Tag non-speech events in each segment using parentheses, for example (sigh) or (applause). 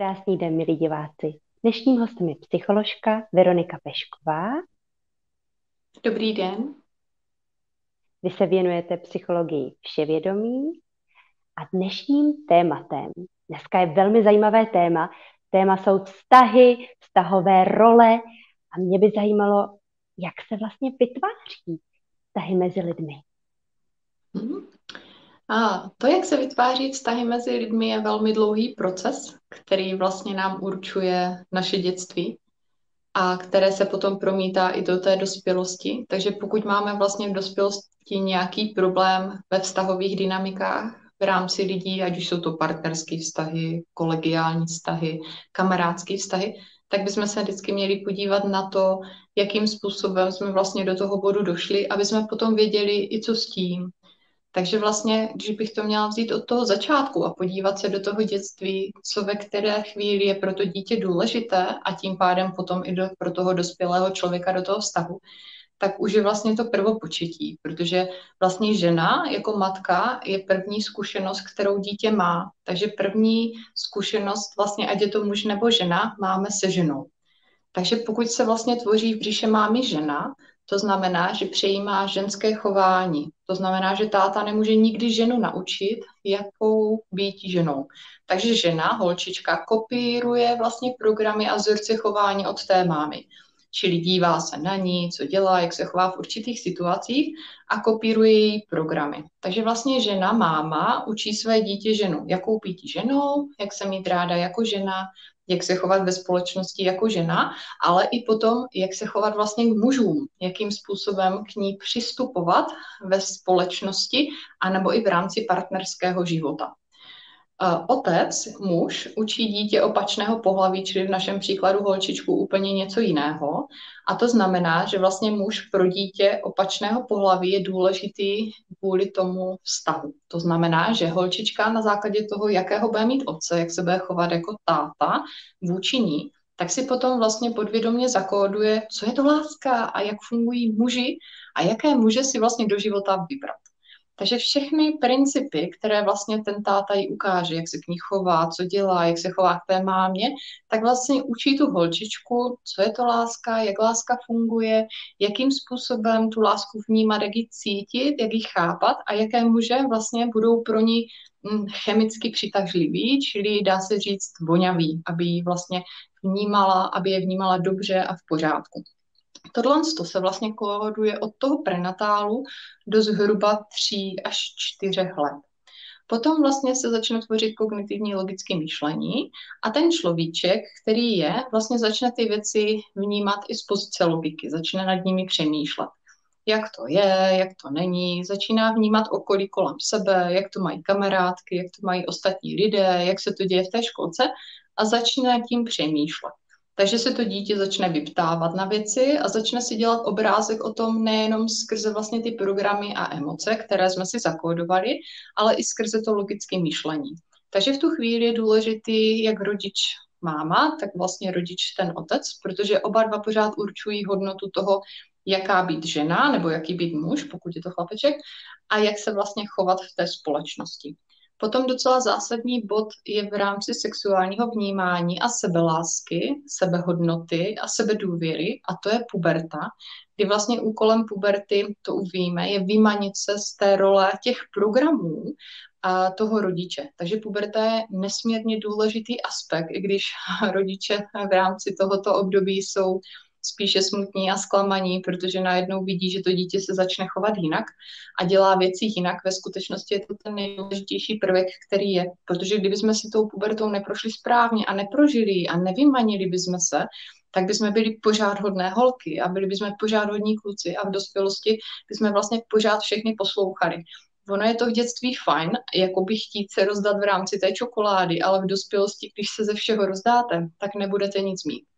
Krásný den, milí diváci. Dnešním hostem je psycholožka Veronika Pešková. Dobrý den. Vy se věnujete psychologii vševědomí a dnešním tématem, dneska je velmi zajímavé téma, téma jsou vztahy, vztahové role a mě by zajímalo, jak se vlastně vytváří vztahy mezi lidmi. Mm-hmm. A to, jak se vytváří vztahy mezi lidmi, je velmi dlouhý proces, který vlastně nám určuje naše dětství a které se potom promítá i do té dospělosti. Takže pokud máme vlastně v dospělosti nějaký problém ve vztahových dynamikách v rámci lidí, ať už jsou to partnerské vztahy, kolegiální vztahy, kamarádské vztahy, tak bychom se vždycky měli podívat na to, jakým způsobem jsme vlastně do toho bodu došli, aby jsme potom věděli i co s tím, takže vlastně, když bych to měla vzít od toho začátku a podívat se do toho dětství, co ve které chvíli je pro to dítě důležité a tím pádem potom i do, pro toho dospělého člověka do toho vztahu, tak už je vlastně to prvopočetí, protože vlastně žena jako matka je první zkušenost, kterou dítě má. Takže první zkušenost vlastně, ať je to muž nebo žena, máme se ženou. Takže pokud se vlastně tvoří v břiše mámy žena, to znamená, že přejímá ženské chování. To znamená, že táta nemůže nikdy ženu naučit, jakou být ženou. Takže žena, holčička, kopíruje vlastně programy a vzorce chování od té mámy. Čili dívá se na ní, co dělá, jak se chová v určitých situacích a kopíruje její programy. Takže vlastně žena, máma, učí své dítě ženu, jakou být ženou, jak se mít ráda jako žena, jak se chovat ve společnosti jako žena, ale i potom, jak se chovat vlastně k mužům, jakým způsobem k ní přistupovat ve společnosti, anebo i v rámci partnerského života. Otec, muž, učí dítě opačného pohlaví, čili v našem příkladu holčičku úplně něco jiného. A to znamená, že vlastně muž pro dítě opačného pohlaví je důležitý kvůli tomu vztahu. To znamená, že holčička na základě toho, jakého bude mít otce, jak se bude chovat jako táta vůči ní, tak si potom vlastně podvědomě zakóduje, co je to láska a jak fungují muži a jaké muže si vlastně do života vybrat. Takže všechny principy, které vlastně ten táta jí ukáže, jak se k ní chová, co dělá, jak se chová k té mámě, tak vlastně učí tu holčičku, co je to láska, jak láska funguje, jakým způsobem tu lásku vnímat, jak ji cítit, jak ji chápat a jaké muže vlastně budou pro ní hm, chemicky přitažlivý, čili dá se říct voňavý, aby ji vlastně vnímala, aby je vnímala dobře a v pořádku. Tohle to se vlastně kóduje od toho prenatálu do zhruba 3 až 4 let. Potom vlastně se začne tvořit kognitivní logické myšlení a ten človíček, který je, vlastně začne ty věci vnímat i z pozice logiky, začne nad nimi přemýšlet. Jak to je, jak to není, začíná vnímat okolí kolem sebe, jak to mají kamarádky, jak to mají ostatní lidé, jak se to děje v té školce a začíná tím přemýšlet. Takže se to dítě začne vyptávat na věci a začne si dělat obrázek o tom nejenom skrze vlastně ty programy a emoce, které jsme si zakódovali, ale i skrze to logické myšlení. Takže v tu chvíli je důležitý jak rodič máma, tak vlastně rodič ten otec, protože oba dva pořád určují hodnotu toho, jaká být žena nebo jaký být muž, pokud je to chlapeček, a jak se vlastně chovat v té společnosti. Potom docela zásadní bod je v rámci sexuálního vnímání a sebelásky, sebehodnoty a sebedůvěry, a to je puberta, kdy vlastně úkolem puberty, to uvíme, je vymanit se z té role těch programů a toho rodiče. Takže puberta je nesmírně důležitý aspekt, i když (laughs) rodiče v rámci tohoto období jsou spíše smutní a zklamaní, protože najednou vidí, že to dítě se začne chovat jinak a dělá věci jinak. Ve skutečnosti je to ten nejdůležitější prvek, který je, protože kdyby jsme si tou pubertou neprošli správně a neprožili a nevymanili bychom se, tak bychom byli pořád hodné holky a byli bychom pořád hodní kluci a v dospělosti bychom vlastně pořád všechny poslouchali. Ono je to v dětství fajn, jako by chtít se rozdat v rámci té čokolády, ale v dospělosti, když se ze všeho rozdáte, tak nebudete nic mít.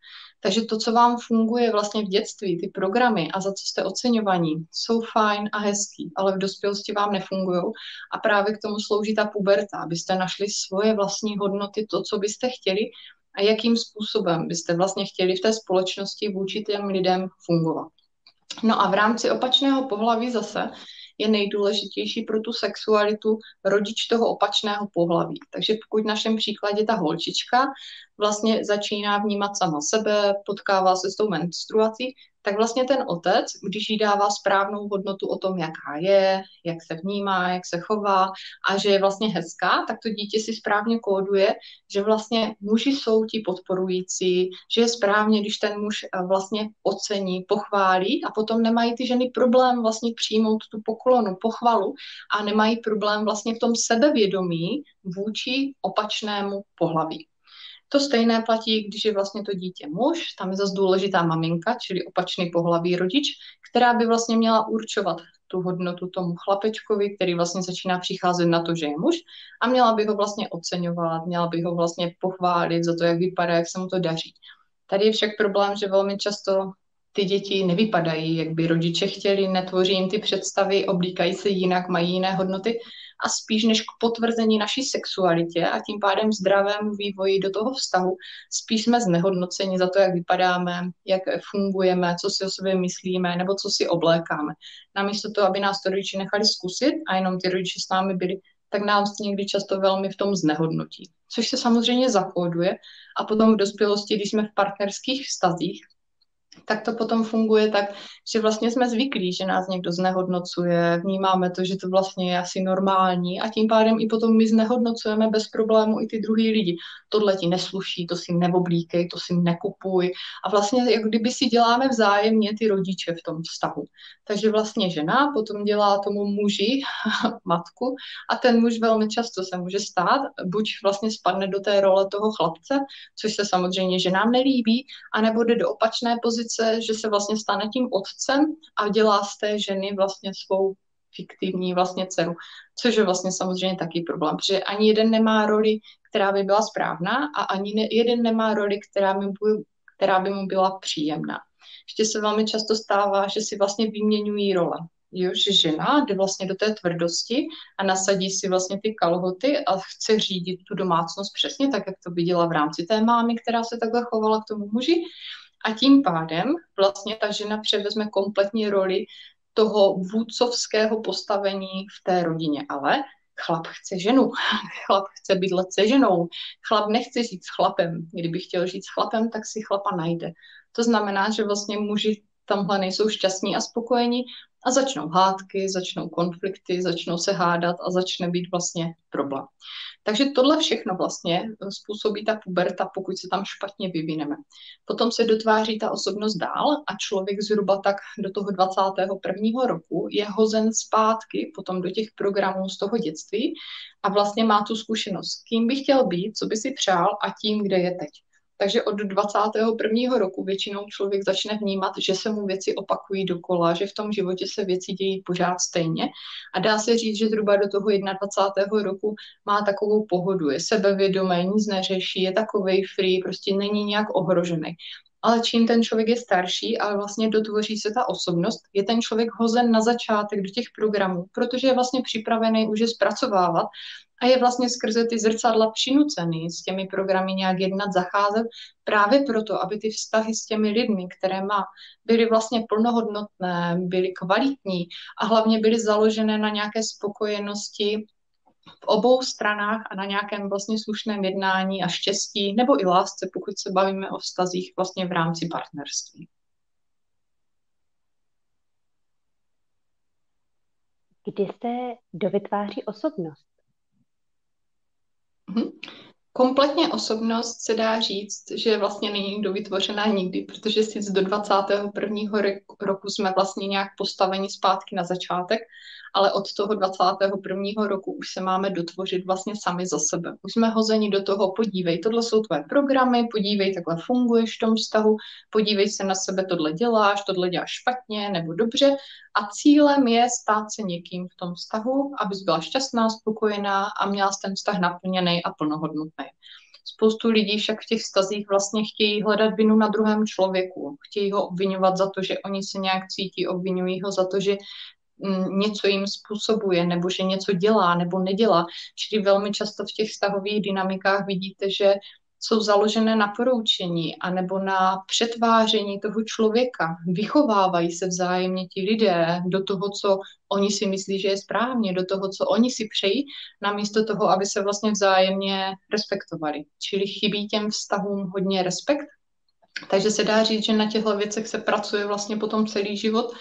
Takže to, co vám funguje vlastně v dětství, ty programy a za co jste oceňovaní, jsou fajn a hezký, ale v dospělosti vám nefungují. A právě k tomu slouží ta puberta, abyste našli svoje vlastní hodnoty, to, co byste chtěli a jakým způsobem byste vlastně chtěli v té společnosti vůči těm lidem fungovat. No a v rámci opačného pohlaví zase je nejdůležitější pro tu sexualitu rodič toho opačného pohlaví. Takže pokud v našem příkladě ta holčička vlastně začíná vnímat sama sebe, potkává se s tou menstruací, tak vlastně ten otec, když jí dává správnou hodnotu o tom, jaká je, jak se vnímá, jak se chová a že je vlastně hezká, tak to dítě si správně kóduje, že vlastně muži jsou ti podporující, že je správně, když ten muž eh, vlastně ocení, pochválí a potom nemají ty ženy problém vlastně přijmout tu poklonu, pochvalu a nemají problém vlastně v tom sebevědomí vůči opačnému pohlaví. To stejné platí, když je vlastně to dítě muž, tam je zase důležitá maminka, čili opačný pohlaví rodič, která by vlastně měla určovat tu hodnotu tomu chlapečkovi, který vlastně začíná přicházet na to, že je muž a měla by ho vlastně oceňovat, měla by ho vlastně pochválit za to, jak vypadá, jak se mu to daří. Tady je však problém, že velmi často ty děti nevypadají, jak by rodiče chtěli, netvoří jim ty představy, oblíkají se jinak, mají jiné hodnoty a spíš než k potvrzení naší sexualitě a tím pádem zdravému vývoji do toho vztahu, spíš jsme znehodnoceni za to, jak vypadáme, jak fungujeme, co si o sobě myslíme nebo co si oblékáme. Namísto toho, aby nás to rodiči nechali zkusit a jenom ty rodiče s námi byli, tak nás někdy často velmi v tom znehodnotí. Což se samozřejmě zakóduje a potom v dospělosti, když jsme v partnerských vztazích, tak to potom funguje tak, že vlastně jsme zvyklí, že nás někdo znehodnocuje, vnímáme to, že to vlastně je asi normální a tím pádem i potom my znehodnocujeme bez problému i ty druhý lidi. Tohle ti nesluší, to si neoblíkej, to si nekupuj a vlastně jak kdyby si děláme vzájemně ty rodiče v tom vztahu. Takže vlastně žena potom dělá tomu muži (laughs) matku a ten muž velmi často se může stát, buď vlastně spadne do té role toho chlapce, což se samozřejmě ženám nelíbí, anebo jde do opačné pozice pozice, že se vlastně stane tím otcem a dělá z té ženy vlastně svou fiktivní vlastně dceru, což je vlastně samozřejmě taky problém, protože ani jeden nemá roli, která by byla správná a ani ne, jeden nemá roli, která by, která by mu byla příjemná. Ještě se velmi často stává, že si vlastně vyměňují role. Jo, že žena jde vlastně do té tvrdosti a nasadí si vlastně ty kalhoty a chce řídit tu domácnost přesně tak, jak to viděla v rámci té mámy, která se takhle chovala k tomu muži. A tím pádem vlastně ta žena převezme kompletní roli toho vůdcovského postavení v té rodině. Ale chlap chce ženu, (laughs) chlap chce být se ženou, chlap nechce žít s chlapem. Kdyby chtěl žít s chlapem, tak si chlapa najde. To znamená, že vlastně muži tamhle nejsou šťastní a spokojení a začnou hádky, začnou konflikty, začnou se hádat a začne být vlastně problém. Takže tohle všechno vlastně způsobí ta puberta, pokud se tam špatně vyvineme. Potom se dotváří ta osobnost dál a člověk zhruba tak do toho 21. roku je hozen zpátky potom do těch programů z toho dětství a vlastně má tu zkušenost, kým by chtěl být, co by si přál a tím, kde je teď. Takže od 21. roku většinou člověk začne vnímat, že se mu věci opakují dokola, že v tom životě se věci dějí pořád stejně. A dá se říct, že zhruba do toho 21. roku má takovou pohodu, je sebevědomý, nic neřeší, je takovej free, prostě není nějak ohrožený. Ale čím ten člověk je starší a vlastně dotvoří se ta osobnost, je ten člověk hozen na začátek do těch programů, protože je vlastně připravený už je zpracovávat a je vlastně skrze ty zrcadla přinucený s těmi programy nějak jednat, zacházet, právě proto, aby ty vztahy s těmi lidmi, které má, byly vlastně plnohodnotné, byly kvalitní a hlavně byly založené na nějaké spokojenosti v obou stranách a na nějakém vlastně slušném jednání a štěstí, nebo i lásce, pokud se bavíme o vztazích vlastně v rámci partnerství. Kdy se dovytváří osobnost? Mhm. Kompletně osobnost se dá říct, že vlastně není nikdo vytvořená nikdy, protože si do 21. roku jsme vlastně nějak postaveni zpátky na začátek ale od toho 21. roku už se máme dotvořit vlastně sami za sebe. Už jsme hozeni do toho, podívej, tohle jsou tvoje programy, podívej, takhle funguješ v tom vztahu, podívej se na sebe, tohle děláš, tohle děláš špatně nebo dobře a cílem je stát se někým v tom vztahu, abys byla šťastná, spokojená a měla ten vztah naplněný a plnohodnotný. Spoustu lidí však v těch vztazích vlastně chtějí hledat vinu na druhém člověku. Chtějí ho obvinovat za to, že oni se nějak cítí, obvinují ho za to, že něco jim způsobuje, nebo že něco dělá nebo nedělá. Čili velmi často v těch vztahových dynamikách vidíte, že jsou založené na poroučení anebo na přetváření toho člověka. Vychovávají se vzájemně ti lidé do toho, co oni si myslí, že je správně, do toho, co oni si přejí, namísto toho, aby se vlastně vzájemně respektovali. Čili chybí těm vztahům hodně respekt. Takže se dá říct, že na těchto věcech se pracuje vlastně potom celý život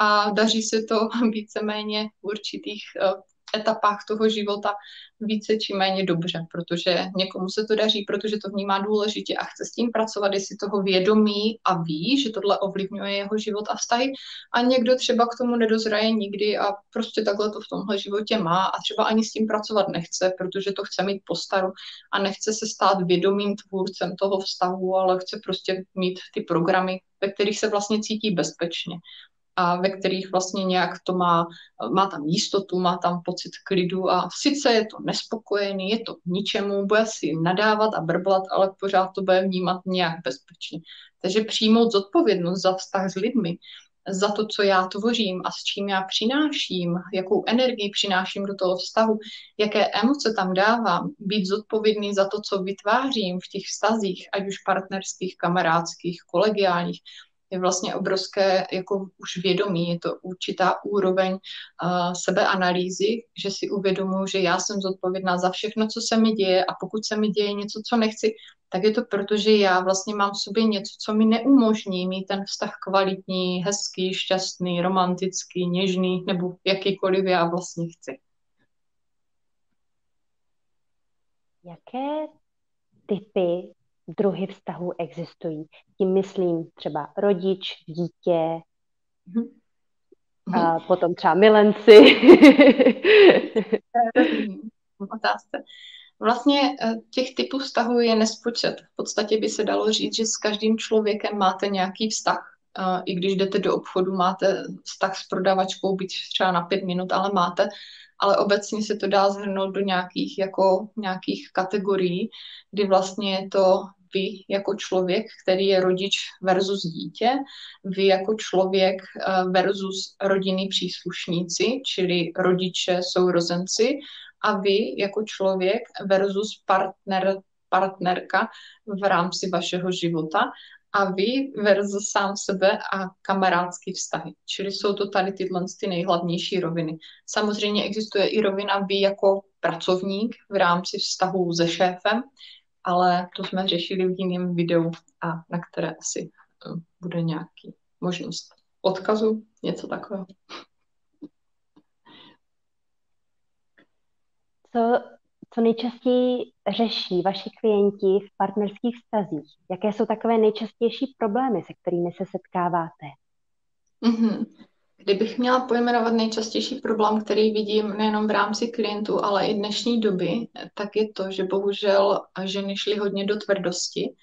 a daří se to (laughs) víceméně v určitých eh, etapách toho života více či méně dobře, protože někomu se to daří, protože to vnímá důležitě a chce s tím pracovat, jestli toho vědomí a ví, že tohle ovlivňuje jeho život a vztahy. A někdo třeba k tomu nedozraje nikdy a prostě takhle to v tomhle životě má a třeba ani s tím pracovat nechce, protože to chce mít postaru a nechce se stát vědomým tvůrcem toho vztahu, ale chce prostě mít ty programy, ve kterých se vlastně cítí bezpečně a ve kterých vlastně nějak to má, má tam jistotu, má tam pocit klidu a sice je to nespokojený, je to k ničemu, bude si nadávat a brblat, ale pořád to bude vnímat nějak bezpečně. Takže přijmout zodpovědnost za vztah s lidmi, za to, co já tvořím a s čím já přináším, jakou energii přináším do toho vztahu, jaké emoce tam dávám, být zodpovědný za to, co vytvářím v těch vztazích, ať už partnerských, kamarádských, kolegiálních, je vlastně obrovské jako už vědomí, je to určitá úroveň uh, sebeanalýzy, že si uvědomuji, že já jsem zodpovědná za všechno, co se mi děje a pokud se mi děje něco, co nechci, tak je to proto, že já vlastně mám v sobě něco, co mi neumožní mít ten vztah kvalitní, hezký, šťastný, romantický, něžný nebo jakýkoliv já vlastně chci. Jaké typy druhy vztahů existují. Tím myslím třeba rodič, dítě, mm-hmm. a potom třeba milenci. (laughs) Otázka. Vlastně eh, těch typů vztahů je nespočet. V podstatě by se dalo říct, že s každým člověkem máte nějaký vztah. I když jdete do obchodu, máte vztah s prodavačkou, byť třeba na pět minut, ale máte. Ale obecně se to dá zhrnout do nějakých, jako, nějakých kategorií, kdy vlastně je to vy jako člověk, který je rodič versus dítě, vy jako člověk eh, versus rodinní příslušníci, čili rodiče, sourozenci, a vy jako člověk versus partner, partnerka v rámci vašeho života a vy versus sám sebe a kamarádský vztahy. Čili jsou to tady tyhle ty nejhlavnější roviny. Samozřejmě existuje i rovina vy jako pracovník v rámci vztahu se šéfem, ale to jsme řešili v jiném videu, a na které asi eh, bude nějaký možnost odkazu, něco takového. Co, co nejčastěji řeší vaši klienti v partnerských vztazích? Jaké jsou takové nejčastější problémy, se kterými se setkáváte? Mm-hmm. Kdybych měla pojmenovat nejčastější problém, který vidím nejenom v rámci klientů, ale i dnešní doby, tak je to, že bohužel ženy šly hodně do tvrdosti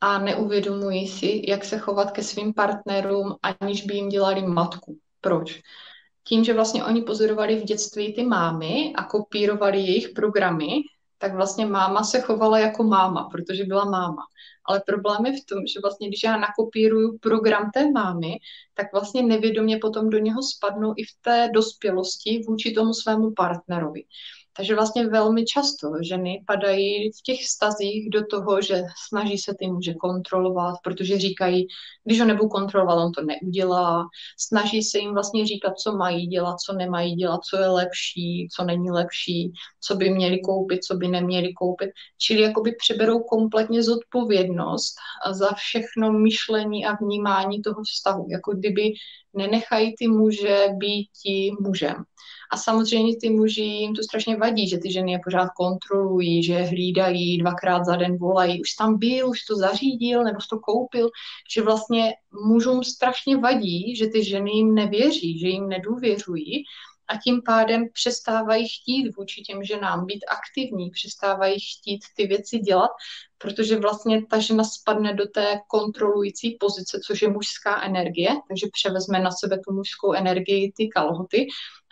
a neuvědomují si, jak se chovat ke svým partnerům, aniž by jim dělali matku. Proč? Tím, že vlastně oni pozorovali v dětství ty mámy a kopírovali jejich programy, tak vlastně máma se chovala jako máma, protože byla máma. Ale problém je v tom, že vlastně, když já nakopíruju program té mámy, tak vlastně nevědomě potom do něho spadnu i v té dospělosti vůči tomu svému partnerovi. Takže vlastně velmi často ženy padají v těch vztazích do toho, že snaží se ty muže kontrolovat, protože říkají, když ho nebudu kontrolovat, on to neudělá. Snaží se jim vlastně říkat, co mají dělat, co nemají dělat, co je lepší, co není lepší, co by měli koupit, co by neměli koupit. Čili jakoby přeberou kompletně zodpovědnost za všechno myšlení a vnímání toho vztahu. Jako kdyby nenechají ty muže být tím mužem. A samozřejmě ty muži jim to strašně vadí, že ty ženy je pořád kontrolují, že hlídají, dvakrát za den volají, už tam byl, už to zařídil, nebo to koupil, že vlastně mužům strašně vadí, že ty ženy jim nevěří, že jim nedůvěřují. A tím pádem přestávají chtít vůči těm ženám být aktivní, přestávají chtít ty věci dělat, protože vlastně ta žena spadne do té kontrolující pozice, což je mužská energie, takže převezme na sebe tu mužskou energii, ty kalhoty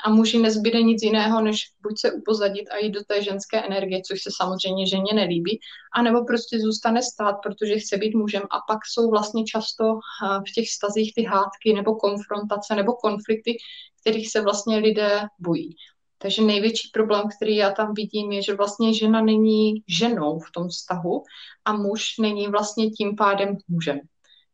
a muži nezbyde nic jiného, než buď se upozadit a jít do té ženské energie, což se samozřejmě ženě nelíbí, anebo prostě zůstane stát, protože chce být mužem a pak jsou vlastně často v těch stazích ty hádky nebo konfrontace nebo konflikty, kterých se vlastně lidé bojí. Takže největší problém, který já tam vidím, je, že vlastně žena není ženou v tom vztahu a muž není vlastně tím pádem mužem.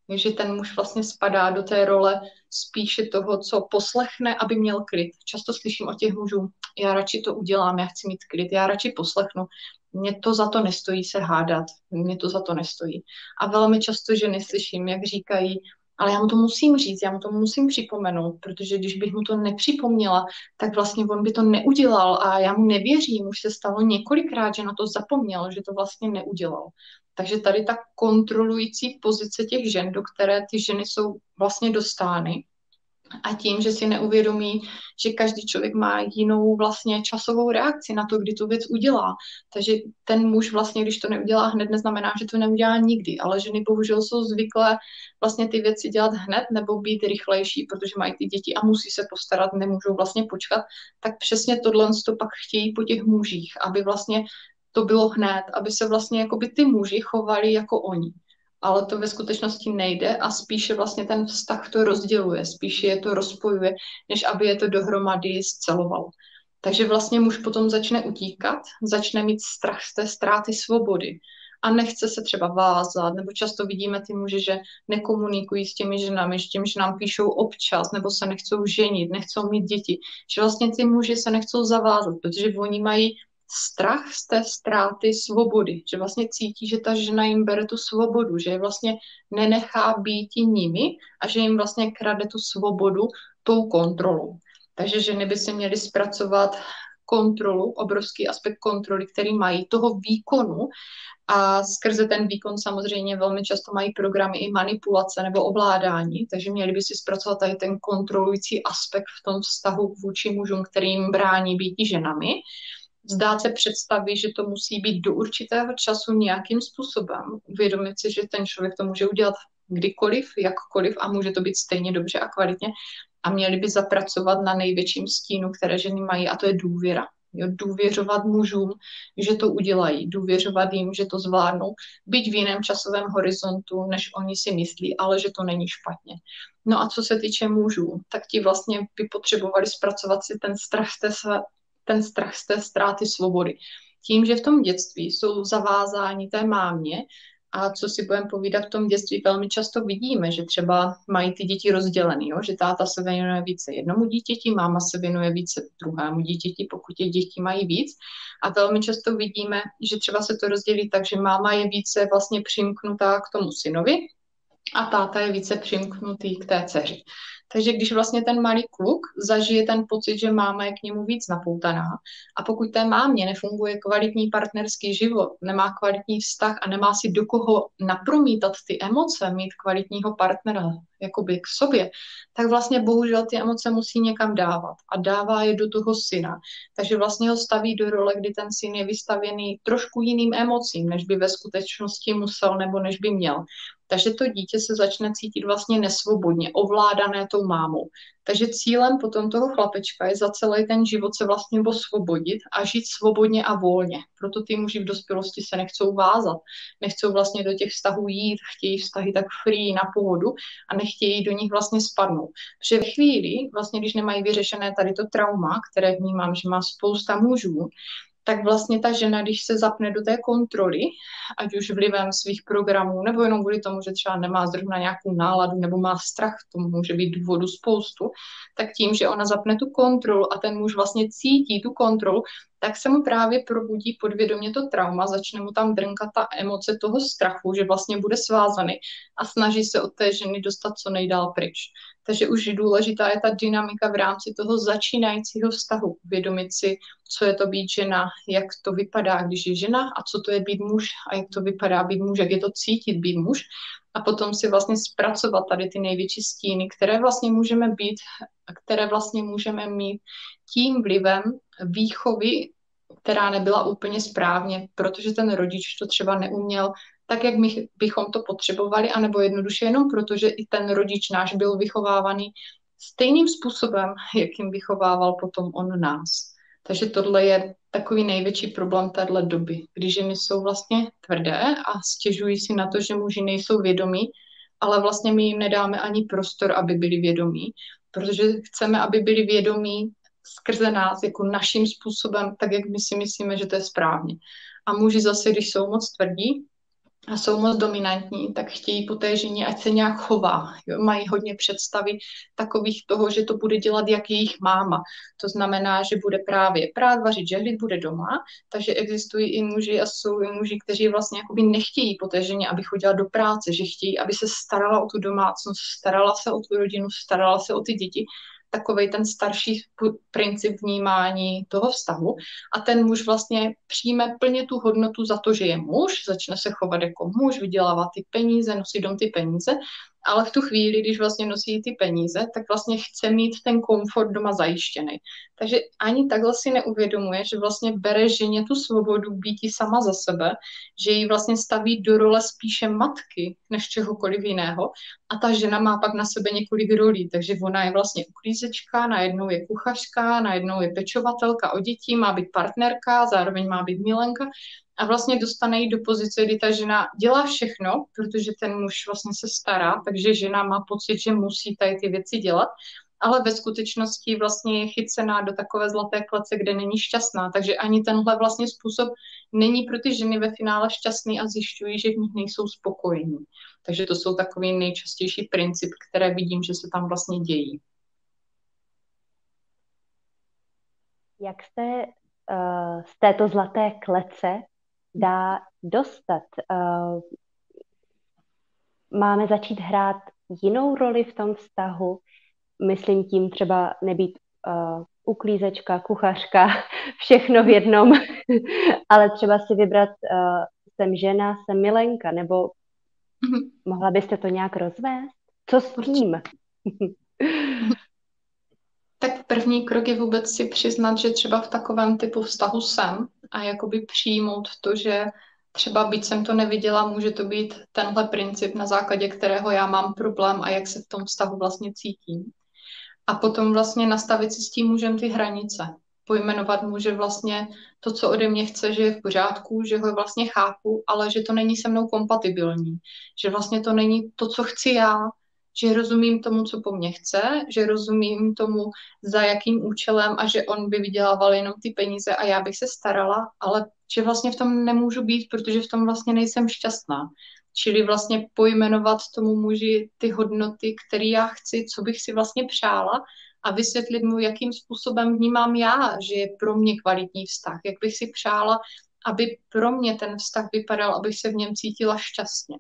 Takže ten muž vlastně spadá do té role spíše toho, co poslechne, aby měl klid. Často slyším od těch mužů, já radši to udělám, já chci mít klid, já radši poslechnu. Mně to za to nestojí se hádat, mně to za to nestojí. A velmi často ženy slyším, jak říkají, ale já mu to musím říct, já mu to musím připomenout, protože když bych mu to nepřipomněla, tak vlastně on by to neudělal a já mu nevěřím. Už se stalo několikrát, že na to zapomněl, že to vlastně neudělal. Takže tady ta kontrolující pozice těch žen, do které ty ženy jsou vlastně dostány, a tím, že si neuvědomí, že každý člověk má jinou vlastně časovou reakci na to, kdy tu věc udělá. Takže ten muž vlastně, když to neudělá hned, neznamená, že to neudělá nikdy, ale ženy bohužel jsou zvyklé vlastně ty věci dělat hned nebo být rychlejší, protože mají ty děti a musí se postarat, nemůžou vlastně počkat, tak přesně tohle to pak chtějí po těch mužích, aby vlastně to bylo hned, aby se vlastně jako by ty muži chovali jako oni ale to ve skutečnosti nejde a spíše vlastně ten vztah to rozděluje, spíše je to rozpojuje, než aby je to dohromady scelovalo. Takže vlastně muž potom začne utíkat, začne mít strach z té ztráty svobody a nechce se třeba vázat, nebo často vidíme ty muže, že nekomunikují s těmi ženami, že těm ženám píšou občas, nebo se nechcou ženit, nechcou mít děti, že vlastně ty muži se nechcou zavázat, protože oni mají strach z té ztráty svobody, že vlastně cítí, že ta žena jim bere tu svobodu, že je vlastně nenechá být nimi a že jim vlastně krade tu svobodu tou kontrolou. Takže ženy by si měly zpracovat kontrolu, obrovský aspekt kontroly, který mají, toho výkonu a skrze ten výkon samozřejmě velmi často mají programy i manipulace nebo ovládání, takže měli by si zpracovat tady ten kontrolující aspekt v tom vztahu vůči mužům, kterým brání být ženami vzdát se představy, že to musí být do určitého času nějakým způsobem. Uvědomit si, že ten člověk to může udělat kdykoliv, jakkoliv a může to být stejně dobře a kvalitně. A měli by zapracovat na největším stínu, které ženy mají, a to je důvěra. Jo, důvěřovat mužům, že to udělají, důvěřovat jim, že to zvládnou, být v jiném časovém horizontu, než oni si myslí, ale že to není špatně. No a co se týče mužů, tak ti vlastně by potřebovali zpracovat si ten strach z té své ten strach z té ztráty svobody. Tím, že v tom dětství jsou zavázáni té mámě, a co si budeme povídat v tom dětství, velmi často vidíme, že třeba mají ty děti rozdělený, jo? že táta se věnuje více jednomu dítěti, máma se věnuje více druhému dítěti, pokud těch děti mají víc. A velmi často vidíme, že třeba se to rozdělí tak, že máma je více vlastně přimknutá k tomu synovi a táta je více přimknutý k té dceři. Takže když vlastně ten malý kluk zažije ten pocit, že máma je k němu víc napoutaná a pokud té mámě nefunguje kvalitní partnerský život, nemá kvalitní vztah a nemá si do koho napromítat ty emoce, mít kvalitního partnera jakoby k sobě, tak vlastně bohužel ty emoce musí někam dávat a dává je do toho syna. Takže vlastně ho staví do role, kdy ten syn je vystavěný trošku jiným emocím, než by ve skutečnosti musel nebo než by měl. Takže to dítě se začne cítit vlastně nesvobodně, ovládané tou mámou. Takže cílem potom toho chlapečka je za celý ten život se vlastně osvobodit a žít svobodně a volně. Proto ty muži v dospělosti se nechcou vázat, nechcou vlastně do těch vztahů jít, chtějí vztahy tak free na pohodu a nechtějí do nich vlastně spadnout. Protože v chvíli, vlastně když nemají vyřešené tady to trauma, které vnímám, že má spousta mužů, tak vlastně ta žena, když se zapne do té kontroly, ať už vlivem svých programů, nebo jenom kvůli tomu, že třeba nemá zrovna nějakou náladu, nebo má strach, to může být důvodu spoustu, tak tím, že ona zapne tu kontrolu a ten muž vlastně cítí tu kontrolu, tak se mu právě probudí podvědomě to trauma, začne mu tam drnkat ta emoce toho strachu, že vlastně bude svázaný a snaží se od té ženy dostat co nejdál pryč. Takže už důležitá je ta dynamika v rámci toho začínajícího vztahu. Uvědomit si, co je to být žena, jak to vypadá, když je žena a co to je být muž a jak to vypadá být muž, jak je to cítit být muž a potom si vlastně zpracovat tady ty největší stíny, které vlastně můžeme být, které vlastně můžeme mít tím vlivem výchovy, která nebyla úplně správně, protože ten rodič to třeba neuměl tak, jak my bychom to potřebovali, anebo jednoduše jenom proto, že i ten rodič náš byl vychovávaný stejným způsobem, jakým vychovával potom on nás. Takže tohle je takový největší problém téhle doby, kdy ženy jsou vlastně tvrdé a stěžují si na to, že muži nejsou vědomí, ale vlastně my jim nedáme ani prostor, aby byli vědomí, protože chceme, aby byli vědomí skrze nás, jako naším způsobem, tak jak my si myslíme, že to je správně. A muži zase, když jsou moc tvrdí, a jsou moc dominantní, tak chtějí po té ženě, ať se nějak chová. Jo? Mají hodně představy takových toho, že to bude dělat jak jejich máma. To znamená, že bude právě prát, vařit, žehlit, bude doma. Takže existují i muži a jsou i muži, kteří vlastně jakoby nechtějí po té ženě, aby chodila do práce, že chtějí, aby se starala o tu domácnost, starala se o tu rodinu, starala se o ty děti takový ten starší princip vnímání toho vztahu. A ten muž vlastně přijme plně tu hodnotu za to, že je muž, začne se chovat jako muž, vydělávat ty peníze, nosí dom ty peníze ale v tu chvíli, když vlastně nosí ty peníze, tak vlastně chce mít ten komfort doma zajištěný. Takže ani takhle si neuvědomuje, že vlastně bere ženě tu svobodu být sama za sebe, že ji vlastně staví do role spíše matky než čehokoliv jiného. A ta žena má pak na sebe několik rolí, takže ona je vlastně uklízečka, najednou je kuchařka, najednou je pečovatelka o děti, má být partnerka, zároveň má být milenka a vlastně dostane ji do pozice, kdy ta žena dělá všechno, protože ten muž vlastně se stará, takže žena má pocit, že musí tady ty věci dělat, ale ve skutečnosti vlastně je chycená do takové zlaté klece, kde není šťastná. Takže ani tenhle vlastně způsob není pro ty ženy ve finále šťastný a zjišťují, že v nich nejsou spokojení. Takže to jsou takový nejčastější princip, které vidím, že se tam vlastně dějí. Jak jste uh, z této zlaté klece dá dostat. Uh, máme začít hrát jinou roli v tom vztahu, myslím tím třeba nebýt uh, uklízečka, kuchařka, (laughs) všechno v jednom, (laughs) ale třeba si vybrat, uh, jsem žena, jsem milenka, nebo mm-hmm. mohla byste to nějak rozvést? Co s tím? (laughs) tak první krok je vůbec si přiznat, že třeba v takovém typu vztahu jsem a jakoby přijmout to, že třeba byť jsem to neviděla, může to být tenhle princip, na základě kterého já mám problém a jak se v tom vztahu vlastně cítím. A potom vlastně nastavit si s tím můžem ty hranice. Pojmenovat mu, že vlastně to, co ode mě chce, že je v pořádku, že ho vlastně chápu, ale že to není se mnou kompatibilní. Že vlastně to není to, co chci já, že rozumím tomu, co po mně chce, že rozumím tomu, za jakým účelem a že on by vydělával jenom ty peníze a já bych se starala, ale že vlastně v tom nemůžu být, protože v tom vlastně nejsem šťastná. Čili vlastně pojmenovat tomu muži ty hodnoty, které já chci, co bych si vlastně přála a vysvětlit mu, jakým způsobem vnímám já, že je pro mě kvalitní vztah, jak bych si přála, aby pro mě ten vztah vypadal, abych se v něm cítila šťastně.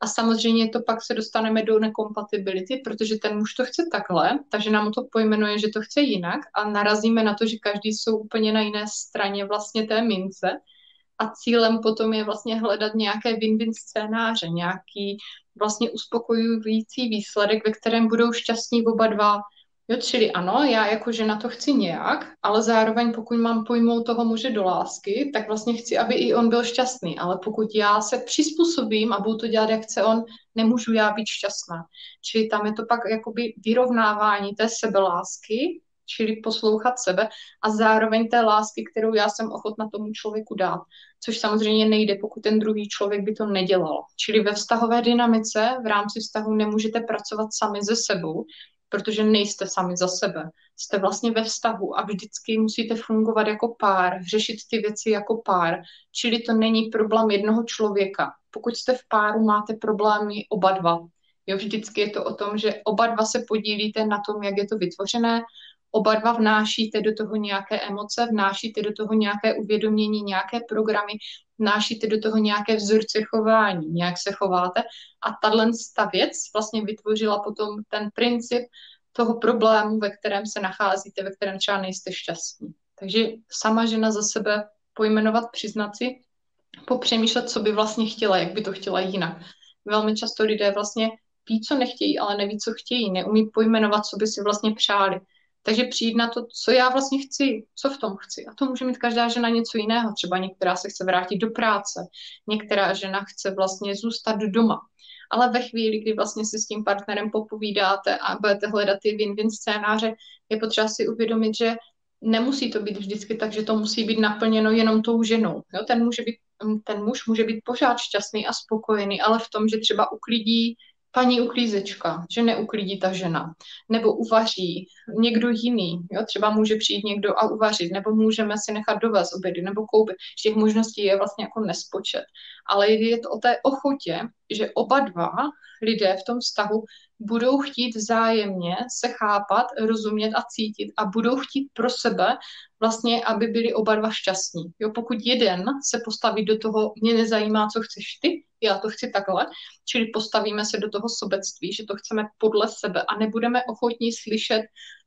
A samozřejmě to pak se dostaneme do nekompatibility, protože ten muž to chce takhle, takže nám to pojmenuje, že to chce jinak a narazíme na to, že každý jsou úplně na jiné straně vlastně té mince. A cílem potom je vlastně hledat nějaké win-win scénáře, nějaký vlastně uspokojující výsledek, ve kterém budou šťastní oba dva Jo, čili ano, já jako žena to chci nějak, ale zároveň pokud mám pojmout toho muže do lásky, tak vlastně chci, aby i on byl šťastný. Ale pokud já se přizpůsobím a budu to dělat, jak chce on, nemůžu já být šťastná. Čili tam je to pak jakoby vyrovnávání té sebelásky, čili poslouchat sebe a zároveň té lásky, kterou já jsem ochotna tomu člověku dát. Což samozřejmě nejde, pokud ten druhý člověk by to nedělal. Čili ve vztahové dynamice v rámci vztahu nemůžete pracovat sami ze sebou, protože nejste sami za sebe. Jste vlastně ve vztahu a vždycky musíte fungovat jako pár, řešit ty věci jako pár. Čili to není problém jednoho člověka. Pokud jste v páru, máte problémy oba dva. Jo, vždycky je to o tom, že oba dva se podílíte na tom, jak je to vytvořené, oba dva vnášíte do toho nějaké emoce, vnášíte do toho nějaké uvědomění, nějaké programy, vnášíte do toho nějaké vzorce chování, nějak se chováte a tahle ta věc vlastně vytvořila potom ten princip toho problému, ve kterém se nacházíte, ve kterém třeba nejste šťastní. Takže sama žena za sebe pojmenovat, přiznat si, popřemýšlet, co by vlastně chtěla, jak by to chtěla jinak. Velmi často lidé vlastně ví, co nechtějí, ale neví, co chtějí, neumí pojmenovat, co by si vlastně přáli. Takže přijít na to, co já vlastně chci, co v tom chci. A to může mít každá žena něco jiného. Třeba některá se chce vrátit do práce, některá žena chce vlastně zůstat doma. Ale ve chvíli, kdy vlastně si s tím partnerem popovídáte a budete hledat ty win-win scénáře, je potřeba si uvědomit, že nemusí to být vždycky tak, že to musí být naplněno jenom tou ženou. Jo? Ten, může být, ten muž může být pořád šťastný a spokojený, ale v tom, že třeba uklidí paní uklízečka, že neuklidí ta žena, nebo uvaří někdo jiný, jo, třeba může přijít někdo a uvařit, nebo můžeme si nechat dovést obědy, nebo koupit. Těch možností je vlastně jako nespočet. Ale je to o té ochotě, že oba dva lidé v tom vztahu budou chtít vzájemně se chápat, rozumět a cítit a budou chtít pro sebe vlastně, aby byli oba dva šťastní. Jo, pokud jeden se postaví do toho, mě nezajímá, co chceš ty, já to chci takhle, čili postavíme se do toho sobectví, že to chceme podle sebe a nebudeme ochotní slyšet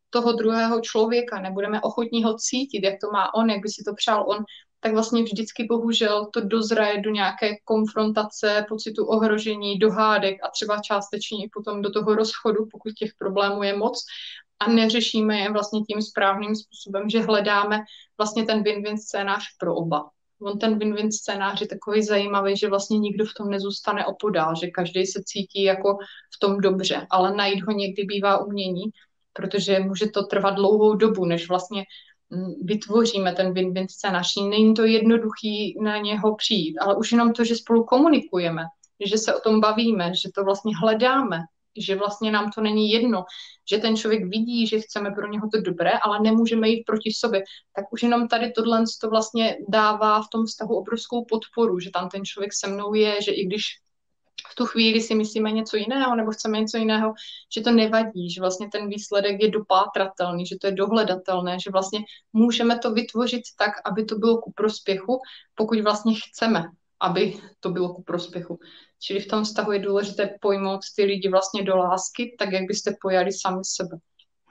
toho druhého člověka, nebudeme ochotní ho cítit, jak to má on, jak by si to přál on, tak vlastně vždycky bohužel to dozraje do nějaké konfrontace, pocitu ohrožení, dohádek a třeba částečně i potom do toho rozchodu, pokud těch problémů je moc a neřešíme je vlastně tím správným způsobem, že hledáme vlastně ten win-win scénář pro oba. On ten win-win scénář je takový zajímavý, že vlastně nikdo v tom nezůstane opodál, že každý se cítí jako v tom dobře, ale najít ho někdy bývá umění, protože může to trvat dlouhou dobu, než vlastně vytvoříme ten win-win scénář. Není to jednoduchý na něho přijít, ale už jenom to, že spolu komunikujeme, že se o tom bavíme, že to vlastně hledáme, že vlastně nám to není jedno, že ten člověk vidí, že chceme pro něho to dobré, ale nemůžeme jít proti sobě, tak už jenom tady tohle to vlastně dává v tom vztahu obrovskou podporu, že tam ten člověk se mnou je, že i když v tu chvíli si myslíme něco jiného nebo chceme něco jiného, že to nevadí, že vlastně ten výsledek je dopátratelný, že to je dohledatelné, že vlastně můžeme to vytvořit tak, aby to bylo ku prospěchu, pokud vlastně chceme, aby to bylo ku prospěchu. Čili v tom vztahu je důležité pojmout ty lidi vlastně do lásky, tak jak byste pojali sami sebe.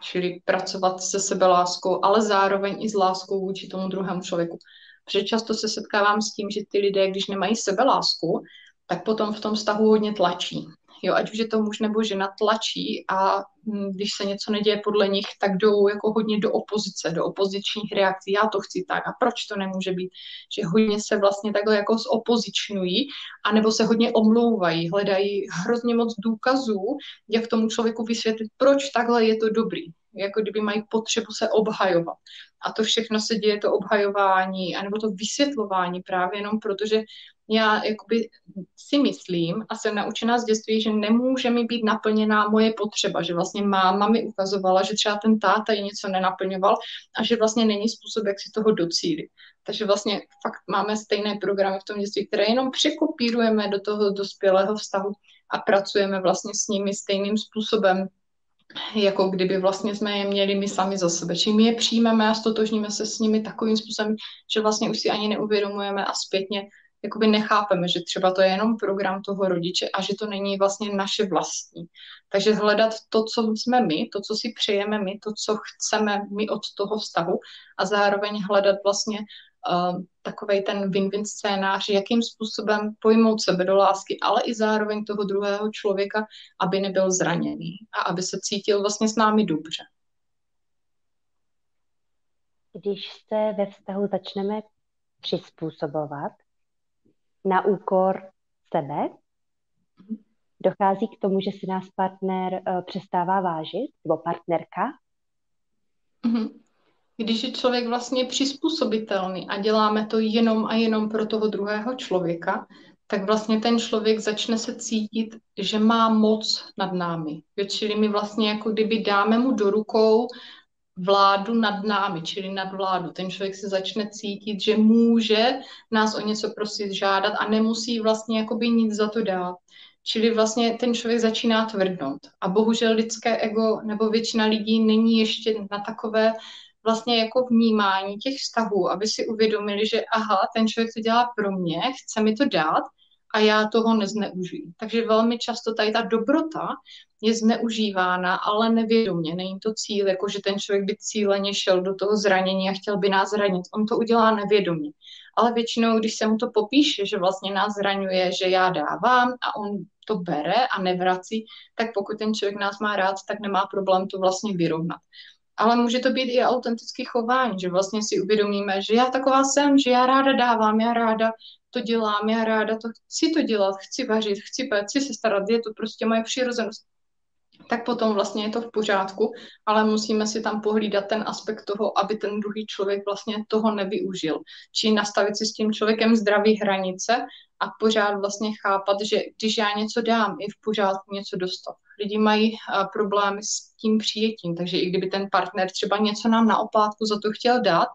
Čili pracovat se sebe láskou, ale zároveň i s láskou vůči tomu druhému člověku. Protože často se setkávám s tím, že ty lidé, když nemají sebe lásku, tak potom v tom vztahu hodně tlačí. Jo, ať už je to muž nebo žena, tlačí a hm, když se něco neděje podle nich, tak jdou jako hodně do opozice, do opozičních reakcí, já to chci tak a proč to nemůže být, že hodně se vlastně takhle jako zopozičňují, anebo se hodně omlouvají, hledají hrozně moc důkazů, jak tomu člověku vysvětlit, proč takhle je to dobrý, jako kdyby mají potřebu se obhajovat. A to všechno se děje, to obhajování, anebo to vysvětlování právě jenom protože já jakoby si myslím a jsem naučená z dětství, že nemůže mi být naplněná moje potřeba, že vlastně máma mi ukazovala, že třeba ten táta je něco nenaplňoval a že vlastně není způsob, jak si toho docílit. Takže vlastně fakt máme stejné programy v tom dětství, které jenom překopírujeme do toho dospělého vztahu a pracujeme vlastně s nimi stejným způsobem, jako kdyby vlastně jsme je měli my sami za sebe. Čím je přijmeme a stotožníme se s nimi takovým způsobem, že vlastně už si ani neuvědomujeme a zpětně jakoby nechápeme, že třeba to je jenom program toho rodiče a že to není vlastně naše vlastní. Takže hledat to, co jsme my, to, co si přejeme my, to, co chceme my od toho vztahu a zároveň hledat vlastně uh, takovej ten win-win scénář, jakým způsobem pojmout sebe do lásky, ale i zároveň toho druhého člověka, aby nebyl zraněný a aby se cítil vlastně s námi dobře. Když se ve vztahu začneme přizpůsobovat, na úkor sebe. Dochází k tomu, že si nás partner uh, přestává vážit, nebo partnerka. Mhm. Když je člověk vlastně přizpůsobitelný a děláme to jenom a jenom pro toho druhého člověka, tak vlastně ten člověk začne se cítit, že má moc nad námi. Čili my vlastně jako kdyby dáme mu do rukou vládu nad námi, čili nad vládu. Ten člověk se začne cítit, že může nás o něco prosit žádat a nemusí vlastně jakoby nic za to dát. Čili vlastně ten člověk začíná tvrdnout. A bohužel lidské ego nebo většina lidí není ještě na takové vlastně jako vnímání těch vztahů, aby si uvědomili, že aha, ten člověk to dělá pro mě, chce mi to dát a já toho nezneužiju. Takže velmi často tady ta dobrota je zneužívána, ale nevědomě. Není to cíl, jako že ten člověk by cíleně šel do toho zranění a chtěl by nás zranit. On to udělá nevědomě. Ale většinou, když se mu to popíše, že vlastně nás zraňuje, že já dávám a on to bere a nevrací, tak pokud ten člověk nás má rád, tak nemá problém to vlastně vyrovnat. Ale může to být i autentický chování, že vlastně si uvědomíme, že já taková jsem, že já ráda dávám, já ráda to dělám, já ráda to chci to dělat, chci vařit, chci pít, chci se starat, je to prostě moje přirozenost tak potom vlastně je to v pořádku, ale musíme si tam pohlídat ten aspekt toho, aby ten druhý člověk vlastně toho nevyužil. Či nastavit si s tím člověkem zdraví hranice a pořád vlastně chápat, že když já něco dám, je v pořádku něco dostat. Lidi mají problémy s tím přijetím, takže i kdyby ten partner třeba něco nám na opátku za to chtěl dát,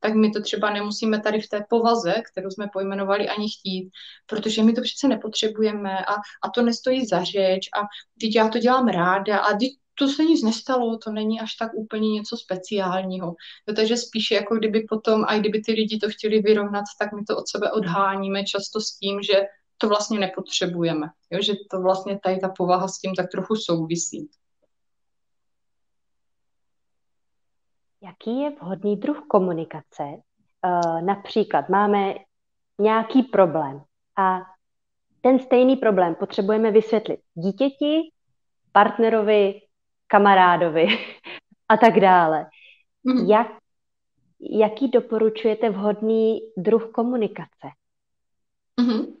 tak my to třeba nemusíme tady v té povaze, kterou jsme pojmenovali, ani chtít, protože my to přece nepotřebujeme a, a to nestojí za řeč a teď já to dělám ráda a teď to se nic nestalo, to není až tak úplně něco speciálního. Takže spíše jako kdyby potom, a kdyby ty lidi to chtěli vyrovnat, tak my to od sebe odháníme často s tím, že to vlastně nepotřebujeme. Jo? Že to vlastně tady ta povaha s tím tak trochu souvisí. Jaký je vhodný druh komunikace? Uh, například máme nějaký problém a ten stejný problém potřebujeme vysvětlit dítěti, partnerovi, kamarádovi (laughs) a tak dále. Mm. Jak, jaký doporučujete vhodný druh komunikace? Mm-hmm.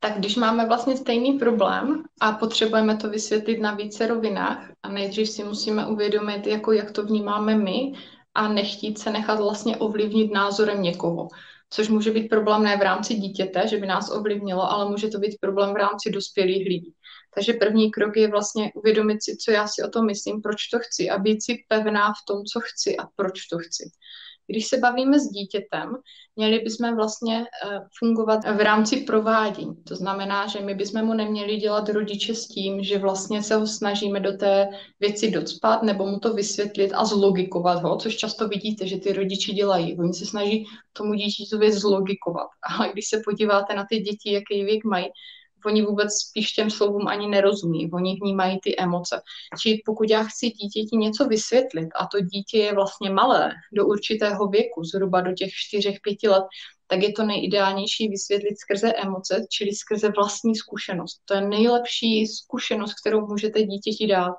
Tak když máme vlastně stejný problém a potřebujeme to vysvětlit na více rovinách a nejdřív si musíme uvědomit, jako jak to vnímáme my a nechtít se nechat vlastně ovlivnit názorem někoho. Což může být problém ne v rámci dítěte, že by nás ovlivnilo, ale může to být problém v rámci dospělých lidí. Takže první krok je vlastně uvědomit si, co já si o tom myslím, proč to chci a být si pevná v tom, co chci a proč to chci. Když se bavíme s dítětem, měli bychom vlastně eh, fungovat v rámci provádění. To znamená, že my bychom mu neměli dělat rodiče s tím, že vlastně se ho snažíme do té věci docpat nebo mu to vysvětlit a zlogikovat ho, což často vidíte, že ty rodiče dělají. Oni se snaží tomu dítě tu věc zlogikovat. (laughs) Ale když se podíváte na ty děti, jaký věk mají, oni vůbec spíš těm slovům ani nerozumí, oni vnímají ty emoce. Či pokud já chci dítěti něco vysvětlit a to dítě je vlastně malé do určitého věku, zhruba do těch 4-5 let, tak je to nejideálnější vysvětlit skrze emoce, čili skrze vlastní zkušenost. To je nejlepší zkušenost, kterou můžete dítěti dát.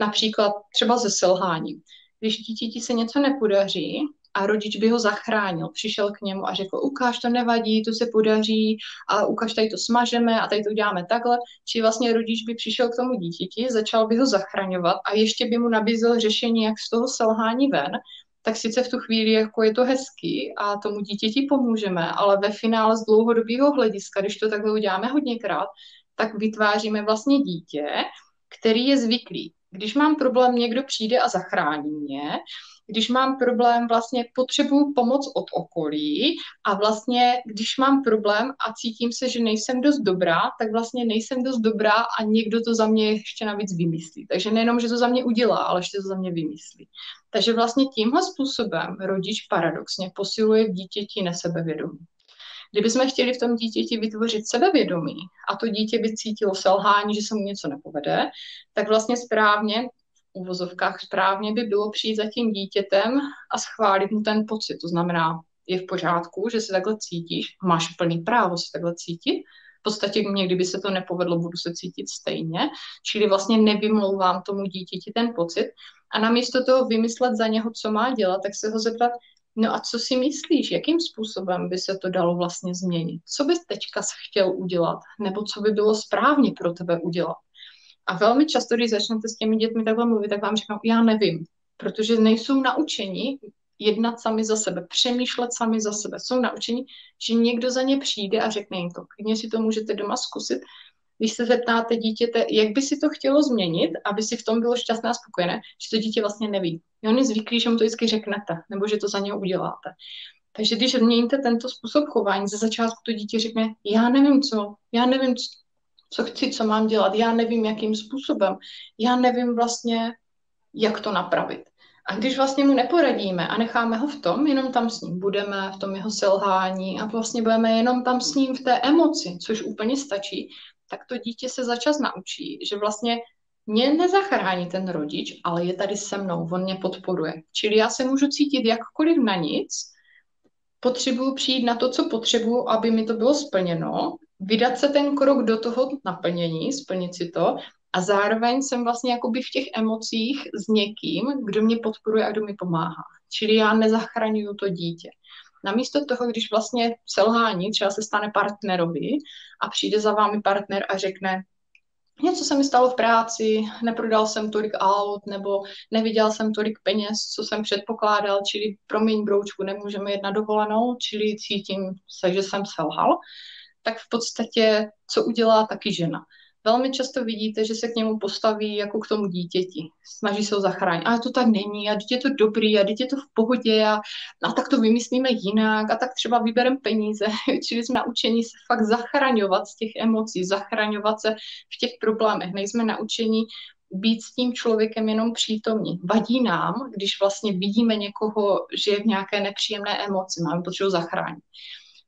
Například třeba ze selhání. Když dítěti se něco nepodaří, a rodič by ho zachránil. Přišel k němu a řekl, ukáž, to nevadí, to se podaří a ukáž, tady to smažeme a tady to uděláme takhle. Či vlastně rodič by přišel k tomu dítěti, začal by ho zachraňovat a ještě by mu nabízel řešení, jak z toho selhání ven, tak sice v tu chvíli jako je to hezký a tomu dítěti pomůžeme, ale ve finále z dlouhodobého hlediska, když to takhle uděláme hodněkrát, tak vytváříme vlastně dítě, který je zvyklý. Když mám problém, někdo přijde a zachrání mě, když mám problém, vlastně potřebuju pomoc od okolí a vlastně, když mám problém a cítím se, že nejsem dost dobrá, tak vlastně nejsem dost dobrá a někdo to za mě ještě navíc vymyslí. Takže nejenom, že to za mě udělá, ale ještě to za mě vymyslí. Takže vlastně tímhle způsobem rodič paradoxně posiluje v dítěti nesebevědomí. Kdybychom chtěli v tom dítěti vytvořit sebevědomí a to dítě by cítilo selhání, že se mu něco nepovede, tak vlastně správně uvozovkách správně by bylo přijít za tím dítětem a schválit mu ten pocit. To znamená, je v pořádku, že se takhle cítíš, máš plný právo se takhle cítit, v podstatě mě, kdyby se to nepovedlo, budu se cítit stejně, čili vlastně nevymlouvám tomu dítěti ten pocit a namísto toho vymyslet za něho, co má dělat, tak se ho zeptat, no a co si myslíš, jakým způsobem by se to dalo vlastně změnit? Co bys teďka chtěl udělat? Nebo co by bylo správně pro tebe udělat? A velmi často, když začnete s těmi dětmi takhle mluvit, tak vám řeknou, já nevím, protože nejsou naučeni jednat sami za sebe, přemýšlet sami za sebe. Jsou naučeni, že někdo za ně přijde a řekne jim to. Klidně si to můžete doma zkusit. Když se zeptáte dítěte, jak by si to chtělo změnit, aby si v tom bylo šťastné a spokojené, že to dítě vlastně neví. On je zvyklý, že mu to vždycky řeknete, nebo že to za něho uděláte. Takže když změníte tento způsob chování, ze začátku to dítě řekne, já nevím co, já nevím, co chci, co mám dělat, já nevím, jakým způsobem, já nevím vlastně, jak to napravit. A když vlastně mu neporadíme a necháme ho v tom, jenom tam s ním budeme, v tom jeho selhání a vlastně budeme jenom tam s ním v té emoci, což úplně stačí, tak to dítě se začas naučí, že vlastně mě nezachrání ten rodič, ale je tady se mnou, on mě podporuje. Čili já se můžu cítit jakkoliv na nic, potřebuju přijít na to, co potřebuju, aby mi to bylo splněno vydat se ten krok do toho naplnění, splnit si to a zároveň jsem vlastně jakoby v těch emocích s někým, kdo mě podporuje a kdo mi pomáhá. Čili já nezachraňuju to dítě. Namísto toho, když vlastně selhání třeba se stane partnerovi a přijde za vámi partner a řekne, něco se mi stalo v práci, neprodal jsem tolik aut, nebo neviděl jsem tolik peněz, co jsem předpokládal, čili promiň broučku, nemůžeme jít na dovolenou, čili cítím se, že jsem selhal, tak v podstatě, co udělá taky žena velmi často vidíte, že se k němu postaví jako k tomu dítěti. Snaží se ho zachránit. A to tak není, a dítě je to dobrý, a dítě je to v pohodě, a, a tak to vymyslíme jinak, a tak třeba vybereme peníze. (laughs) Čili jsme naučeni se fakt zachraňovat z těch emocí, zachraňovat se v těch problémech. Nejsme naučeni být s tím člověkem jenom přítomní. Vadí nám, když vlastně vidíme někoho, že je v nějaké nepříjemné emoci, máme potřebu zachránit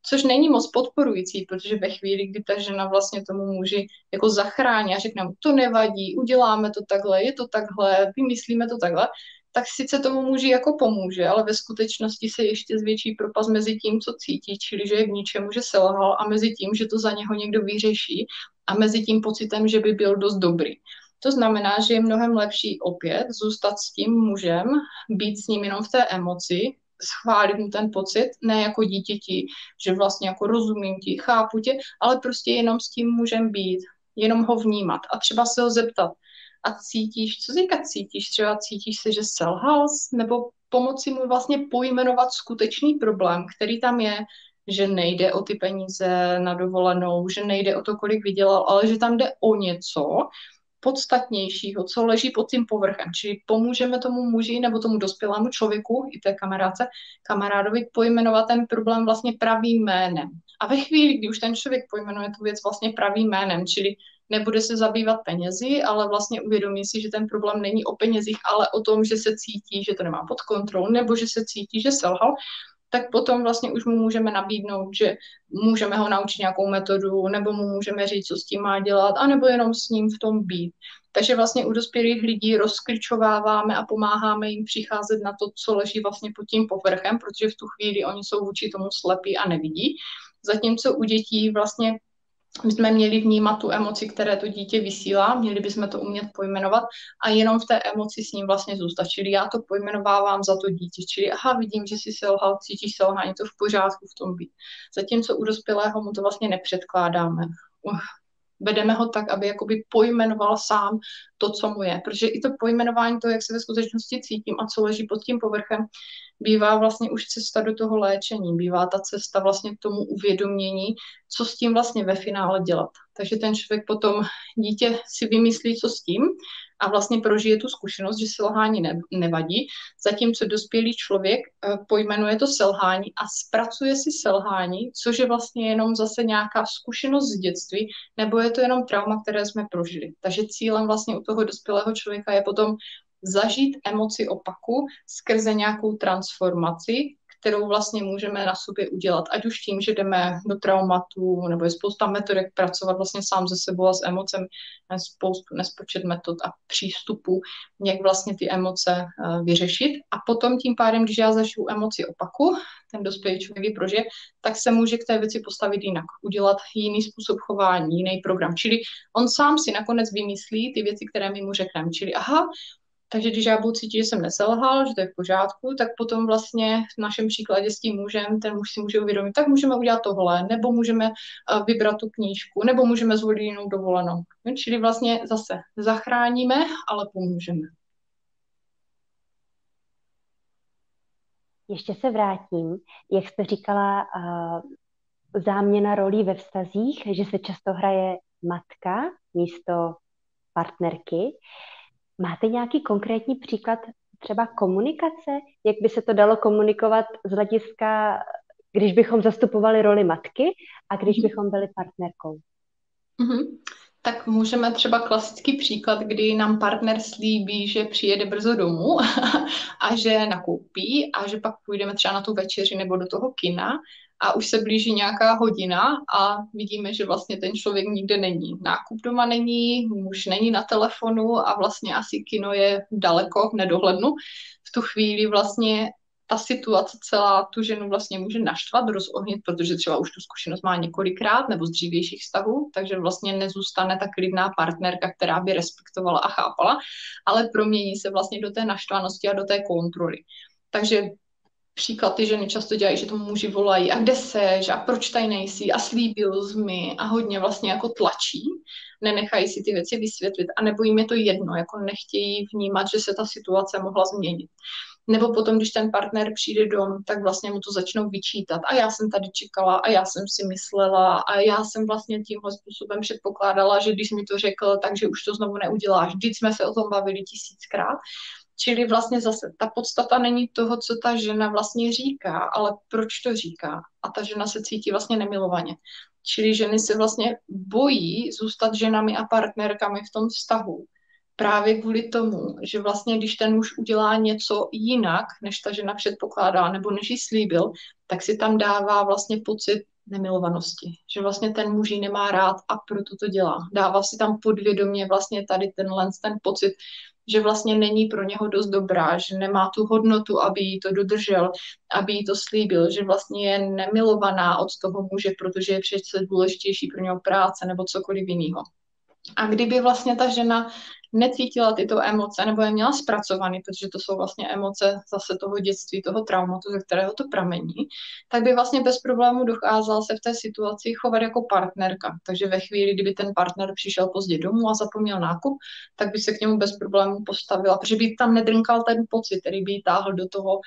což není moc podporující, protože ve chvíli, kdy ta žena vlastně tomu muži jako zachrání a řekne mu, to nevadí, uděláme to takhle, je to takhle, vymyslíme to takhle, tak sice tomu muži jako pomůže, ale ve skutečnosti se ještě zvětší propas mezi tím, co cítí, čili že je k ničemu, že selhal a mezi tím, že to za něho někdo vyřeší a mezi tím pocitem, že by byl dost dobrý. To znamená, že je mnohem lepší opět zůstat s tím mužem, být s ním jenom v té emoci, schválit mu ten pocit, ne jako dítěti, že vlastně jako rozumím ti, chápu tě, ale prostě jenom s tím můžem být, jenom ho vnímat. A třeba se ho zeptat, a cítíš, co teďka cítíš, třeba cítíš se, že selhal, nebo pomoci mu vlastně pojmenovat skutečný problém, který tam je, že nejde o ty peníze na dovolenou, že nejde o to, kolik vydělal, ale že tam jde o něco, podstatnějšího, co leží pod tím povrchem. Čili pomůžeme tomu muži nebo tomu dospělému člověku, i té kamarádce, kamarádovi pojmenovat ten problém vlastně pravým jménem. A ve chvíli, kdy už ten člověk pojmenuje tu věc vlastně pravým jménem, čili nebude se zabývat penězi, ale vlastně uvědomí si, že ten problém není o penězích, ale o tom, že se cítí, že to nemá pod kontrolou, nebo že se cítí, že selhal, tak potom vlastně už mu můžeme nabídnout, že můžeme ho naučit nějakou metodu, nebo mu můžeme říct, co s tím má dělat, anebo jenom s ním v tom být. Takže vlastně u dospělých lidí rozklíčováváme a pomáháme jim přicházet na to, co leží vlastně pod tím povrchem, protože v tu chvíli oni jsou vůči tomu slepí a nevidí. Zatímco u dětí vlastně my jsme měli vnímat tu emoci, které to dítě vysílá, měli bychom to umět pojmenovat a jenom v té emoci s ním vlastně zůstat. Čili já to pojmenovávám za to dítě, čili aha, vidím, že si selhal, cítíš selhání, to v pořádku v tom být. Zatímco u dospělého mu to vlastně nepředkládáme vedeme ho tak, aby jakoby pojmenoval sám to, co mu je. Protože i to pojmenování, to, jak se ve skutečnosti cítím a co leží pod tím povrchem, bývá vlastně už cesta do toho léčení, bývá ta cesta vlastně k tomu uvědomění, co s tím vlastně ve finále dělat. Takže ten člověk potom, dítě si vymyslí, co s tím a vlastně prožije tu zkušenost, že selhání ne, nevadí, zatímco dospělý člověk eh, pojmenuje to selhání a zpracuje si selhání, což je vlastně jenom zase nějaká zkušenost z dětství, nebo je to jenom trauma, které jsme prožili. Takže cílem vlastně u toho dospělého člověka je potom zažít emoci opaku skrze nějakou transformaci, kterou vlastně můžeme na sobě udělat, ať už tím, že jdeme do traumatu, nebo je spousta metod, jak pracovat vlastně sám ze sebou a s emocemi, spoustu nespočet metod a přístupů, jak vlastně ty emoce uh, vyřešit. A potom tím pádem, když já zažiju emoci opaku, ten dospělý člověk ji prožije, tak se může k té věci postavit jinak, udělat jiný způsob chování, jiný program. Čili on sám si nakonec vymyslí ty věci, které my mu řekneme. Čili aha, takže když já budu cítit, že jsem neselhal, že to je v pořádku, tak potom vlastně v našem příkladě s tím mužem, ten muž si může uvědomit, tak můžeme udělat tohle, nebo můžeme eh, vybrat tu knížku, nebo můžeme zvolit jinou dovolenou. No, čili vlastně zase zachráníme, ale pomůžeme. Ještě se vrátím, jak jste říkala, uh, záměna rolí ve vztazích, že se často hraje matka místo partnerky. Máte nějaký konkrétní příklad třeba komunikace? Jak by se to dalo komunikovat z hlediska, když bychom zastupovali roli matky a když mhm. bychom byli partnerkou? Mm-hmm. Tak můžeme třeba klasický příklad, kdy nám partner slíbí, že přijede brzo domů (laughs) a že nakoupí a že pak půjdeme třeba na tu večeři nebo do toho kina a už se blíží nějaká hodina a vidíme, že vlastně ten člověk nikde není. Nákup doma není, muž není na telefonu a vlastně asi kino je daleko v nedohlednu. V tu chvíli vlastně ta situace celá tu ženu vlastně může naštvat, rozohnit, protože třeba už tu zkušenost má několikrát nebo z dřívějších vztahů, takže vlastně nezůstane ta klidná partnerka, která by respektovala a chápala, ale promění se vlastně do té naštvanosti a do té kontroly. Takže příklad ty ženy často dělají, že tomu muži volají, a kde seš, a proč tady nejsi, a slíbil jsi mi, a hodně vlastně jako tlačí. nenechají si ty věci vysvětlit a nebo jim je to jedno, jako nechtějí vnímat, že se ta situace mohla změnit. Nebo potom, když ten partner přijde dom, tak vlastně mu to začnou vyčítat. A já jsem tady čekala, a já jsem si myslela, a já jsem vlastně tímhle způsobem předpokládala, že když mi to řekl, takže už to znovu neuděláš. Vždyť jsme se o tom bavili tisíckrát. Čili vlastně zase ta podstata není toho, co ta žena vlastně říká, ale proč to říká. A ta žena se cítí vlastně nemilovaně. Čili ženy se vlastně bojí zůstat ženami a partnerkami v tom vztahu. Právě kvůli tomu, že vlastně když ten muž udělá něco jinak, než ta žena předpokládá, nebo než jí slíbil, tak si tam dává vlastně pocit nemilovanosti. Že vlastně ten muž ji nemá rád a proto to dělá. Dává si tam podvědomě vlastně tady tenhle ten pocit, že vlastně není pro něho dost dobrá, že nemá tu hodnotu, aby jí to dodržel, aby jí to slíbil, že vlastně je nemilovaná od toho muže, protože je přece důležitější pro něho práce nebo cokoliv jiného. A kdyby vlastně ta žena necítila tyto emoce nebo je měla zpracovaný, protože to jsou vlastně emoce zase toho dětství, toho traumatu, ze kterého to pramení, tak by vlastně bez problému dokázal se v té situaci chovat jako partnerka. Takže ve chvíli, kdyby ten partner přišel pozdě domů a zapomněl nákup, tak by se k němu bez problému postavila, protože by tam nedrnkal ten pocit, který by táhl do toho,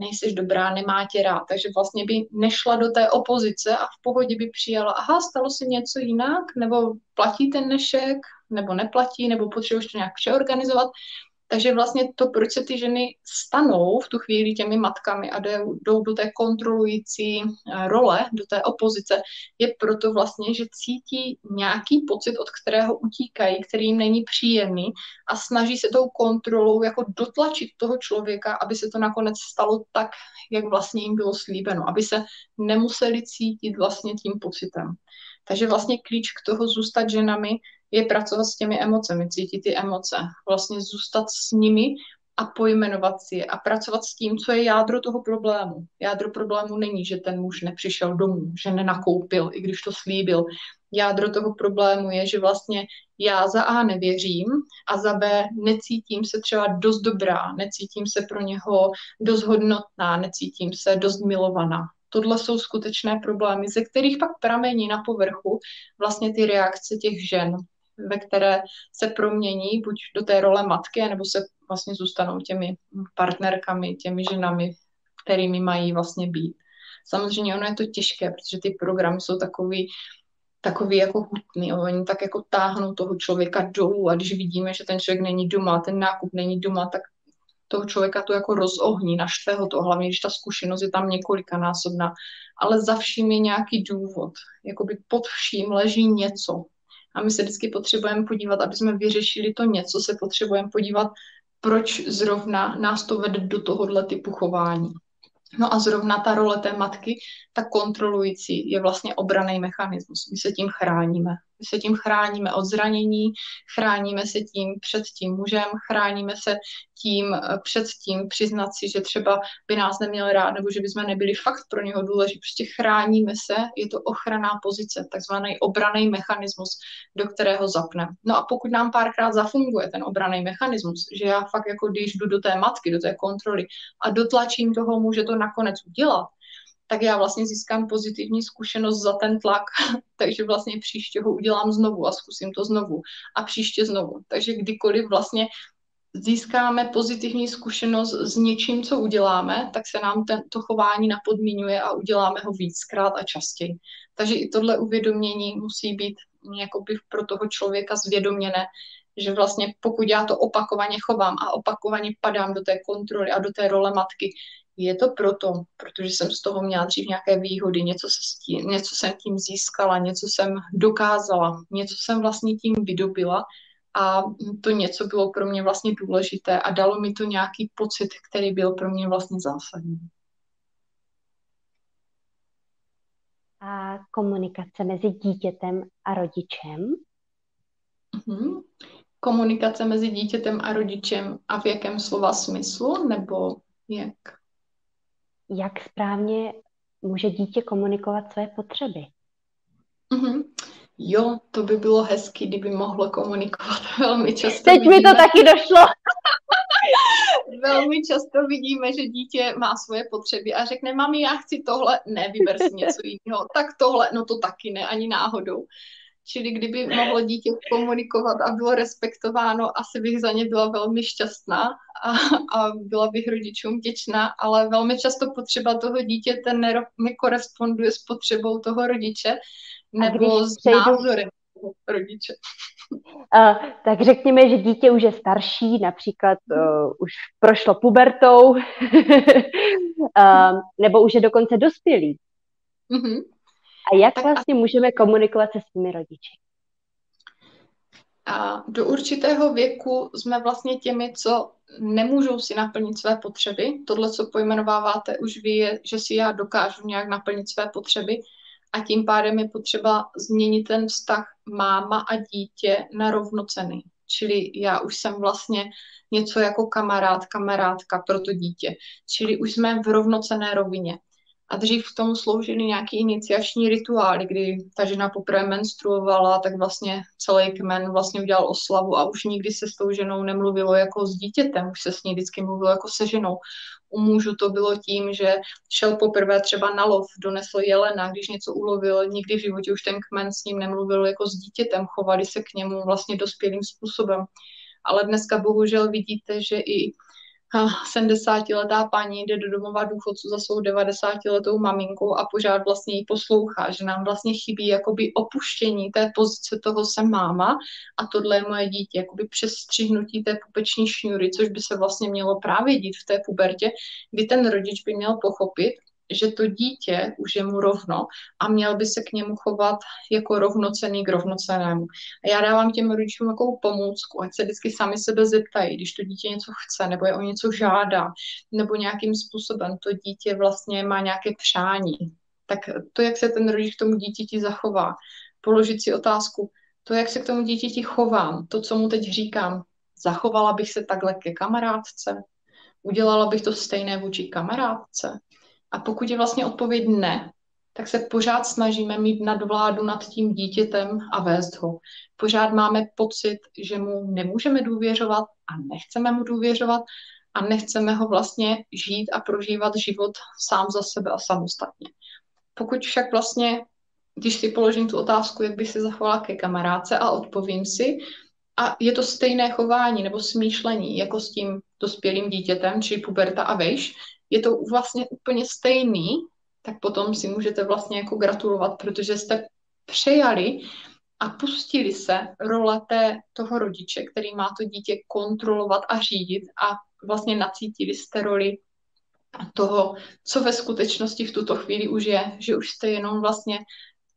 nejseš dobrá, nemá tě rád. Takže vlastně by nešla do té opozice a v pohodě by přijala, aha, stalo se něco jinak, nebo platí ten nešek, nebo neplatí, nebo potřebuješ to nějak přeorganizovat. Takže vlastně to, proč se ty ženy stanou v tu chvíli těmi matkami a jdou, jdou do té kontrolující eh, role, do té opozice, je proto vlastně, že cítí nějaký pocit, od kterého utíkají, který jim není příjemný a snaží se tou kontrolou jako dotlačit toho člověka, aby se to nakonec stalo tak, jak vlastně jim bylo slíbeno, aby se nemuseli cítit vlastně tím pocitem. Takže vlastně klíč k toho zůstat ženami je pracovat s těmi emocemi, cítit ty emoce, vlastně zůstat s nimi a pojmenovat si je a pracovat s tím, co je jádro toho problému. Jádro problému není, že ten muž nepřišel domů, že nenakoupil, i když to slíbil. Jádro toho problému je, že vlastně já za A nevěřím a za B necítím se třeba dost dobrá, necítím se pro něho dost hodnotná, necítím se dost milovaná tohle jsou skutečné problémy, ze kterých pak pramení na povrchu vlastně ty reakce těch žen, ve které se promění buď do té role matky, nebo se vlastně zůstanou těmi partnerkami, těmi ženami, kterými mají vlastně být. Samozřejmě ono je to těžké, protože ty programy jsou takový, takový jako hutný, oni tak jako táhnou toho člověka dolů a když vidíme, že ten člověk není doma, ten nákup není doma, tak toho člověka to jako rozohní, naštve ho to, hlavně když ta zkušenost je tam několikanásobná, ale za vším je nějaký důvod, jakoby pod vším leží něco. A my se vždycky potřebujeme podívat, aby jsme vyřešili to něco, se potřebujeme podívat, proč zrovna nás to vede do tohohle typu chování. No a zrovna ta role té matky, ta kontrolující, je vlastně obraný mechanismus. My se tím chráníme. Se tím chráníme od zranění, chráníme se tím před tím mužem, chráníme se tím eh, před tím přiznat si, že třeba by nás neměl rád nebo že bychom nebyli fakt pro něho důležití. Prostě chráníme se, je to ochranná pozice, takzvaný obraný mechanismus, do kterého zapne. No a pokud nám párkrát zafunguje ten obraný mechanismus, že já fakt jako když jdu do té matky, do té kontroly a dotlačím toho muže to nakonec udělat, tak já vlastně získám pozitivní zkušenost za ten tlak, (laughs) takže vlastně příště ho udělám znovu a zkusím to znovu a příště znovu. Takže kdykoliv vlastně získáme pozitivní zkušenost s něčím, co uděláme, tak se nám ten, to chování napodmínuje a uděláme ho víckrát a častěji. Takže i tohle uvědomění musí být jakoby pro toho člověka zvědoměné, že vlastně pokud já to opakovaně chovám a opakovaně padám do té kontroly a do té role matky, je to proto, protože jsem z toho měla dřív nějaké výhody, něco, se s tím, něco jsem tím získala, něco jsem dokázala, něco jsem vlastně tím vydobila a to něco bylo pro mě vlastně důležité a dalo mi to nějaký pocit, který byl pro mě vlastně zásadní. A komunikace mezi dítětem a rodičem? Mm-hmm. Komunikace mezi dítětem a rodičem a v jakém slova smyslu, nebo jak? Jak správně může dítě komunikovat své potřeby. Mm-hmm. Jo, to by bylo hezky, kdyby mohlo komunikovat (laughs) velmi často. Teď vidíme, mi to taky došlo. (laughs) velmi často vidíme, že dítě má svoje potřeby a řekne, mami, já chci tohle, ne, vyber si něco jiného, tak tohle, no to taky ne, ani náhodou. Čili kdyby mohlo dítě komunikovat a bylo respektováno, asi bych za ně byla velmi šťastná a, a byla bych rodičům těčná, ale velmi často potřeba toho dítěte nekoresponduje s potřebou toho rodiče nebo s přejdu... názorem rodiče. Uh, tak řekněme, že dítě už je starší, například uh, už prošlo pubertou, (laughs) uh, nebo už je dokonce dospělý. Mm-hmm. A jak tak vlastně a... můžeme komunikovat se svými rodiči? A do určitého věku jsme vlastně těmi, co nemůžou si naplnit své potřeby. Tohle, co pojmenováváte už vy, je, že si já dokážu nějak naplnit své potřeby a tím pádem je potřeba změnit ten vztah máma a dítě na rovnocený. Čili já už jsem vlastně něco jako kamarád, kamarádka pro to dítě. Čili už jsme v rovnocené rovině. A dřív v tom sloužily nějaký iniciační rituály, kdy ta žena poprvé menstruovala, tak vlastně celý kmen vlastně udělal oslavu a už nikdy se s tou ženou nemluvilo jako s dítětem, už se s ní vždycky mluvilo jako se ženou. U mužů to bylo tím, že šel poprvé třeba na lov, donesl jelena, když něco ulovil, nikdy v životě už ten kmen s ním nemluvil jako s dítětem, chovali se k němu vlastně dospělým způsobem. Ale dneska bohužel vidíte, že i 70-letá paní jde do domova důchodců za svou 90-letou maminkou a pořád vlastně jí poslouchá, že nám vlastně chybí jakoby opuštění té pozice toho jsem máma a tohle je moje dítě, jakoby přestřihnutí té pupeční šňury, což by se vlastně mělo právě dít v té pubertě, kdy ten rodič by měl pochopit, že to dítě už je mu rovno a měl by se k němu chovat jako rovnocený k rovnocenému. A já dávám těm rodičům takovou pomůcku, ať se vždycky sami sebe zeptají, když to dítě něco chce, nebo je o něco žádá, nebo nějakým způsobem to dítě vlastně má nějaké přání. Tak to, jak se ten rodič k tomu dítěti zachová, položit si otázku, to, jak se k tomu dítěti chovám, to, co mu teď říkám, zachovala bych se takhle ke kamarádce, udělala bych to stejné vůči kamarádce, a pokud je vlastně odpověď ne, tak se pořád snažíme mít nadvládu nad tím dítětem a vést ho. Pořád máme pocit, že mu nemůžeme důvěřovat a nechceme mu důvěřovat a nechceme ho vlastně žít a prožívat život sám za sebe a samostatně. Pokud však vlastně, když si položím tu otázku, jak by si zachovala ke kamarádce a odpovím si, a je to stejné chování nebo smýšlení jako s tím dospělým dítětem, či puberta a vejš, je to vlastně úplně stejný, tak potom si můžete vlastně jako gratulovat, protože jste přejali a pustili se role té, toho rodiče, který má to dítě kontrolovat a řídit a vlastně nacítili jste roli toho, co ve skutečnosti v tuto chvíli už je, že už jste jenom vlastně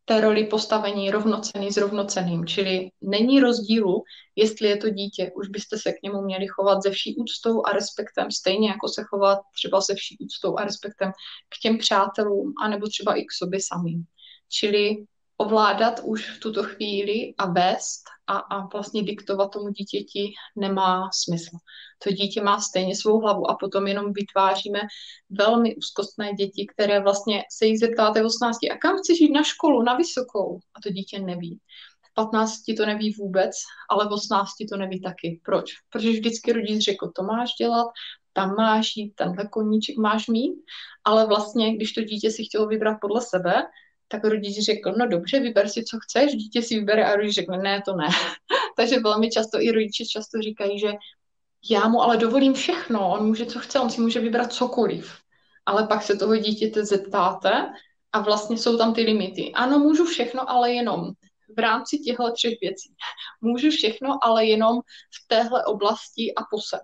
té roli postavení rovnocený s rovnoceným. Čili není rozdílu, jestli je to dítě. Už byste se k němu měli chovat ze vší úctou a respektem, stejně jako se chovat třeba se vší úctou a respektem k těm přátelům, anebo třeba i k sobě samým. Čili ovládat už v tuto chvíli a vést a, a vlastně diktovat tomu dítěti nemá smysl. To dítě má stejně svou hlavu a potom jenom vytváříme velmi úzkostné děti, které vlastně se jich zeptáte v 18 a kam chceš jít na školu, na vysokou? A to dítě neví. V 15 to neví vůbec, ale v 18 to neví taky. Proč? Protože vždycky rodič řekl, to máš dělat, tam máš jít, tenhle koníček máš mít, ale vlastně, když to dítě si chtělo vybrat podle sebe, tak rodič řekl, no dobře, vyber si, co chceš, dítě si vybere a rodič řekne, ne, to ne. (laughs) Takže velmi často i rodiče často říkají, že já mu ale dovolím všechno, on může, co chce, on si může vybrat cokoliv. Ale pak se toho dítěte zeptáte a vlastně jsou tam ty limity. Ano, můžu všechno, ale jenom v rámci těchto třech věcí. Můžu všechno, ale jenom v téhle oblasti a pose.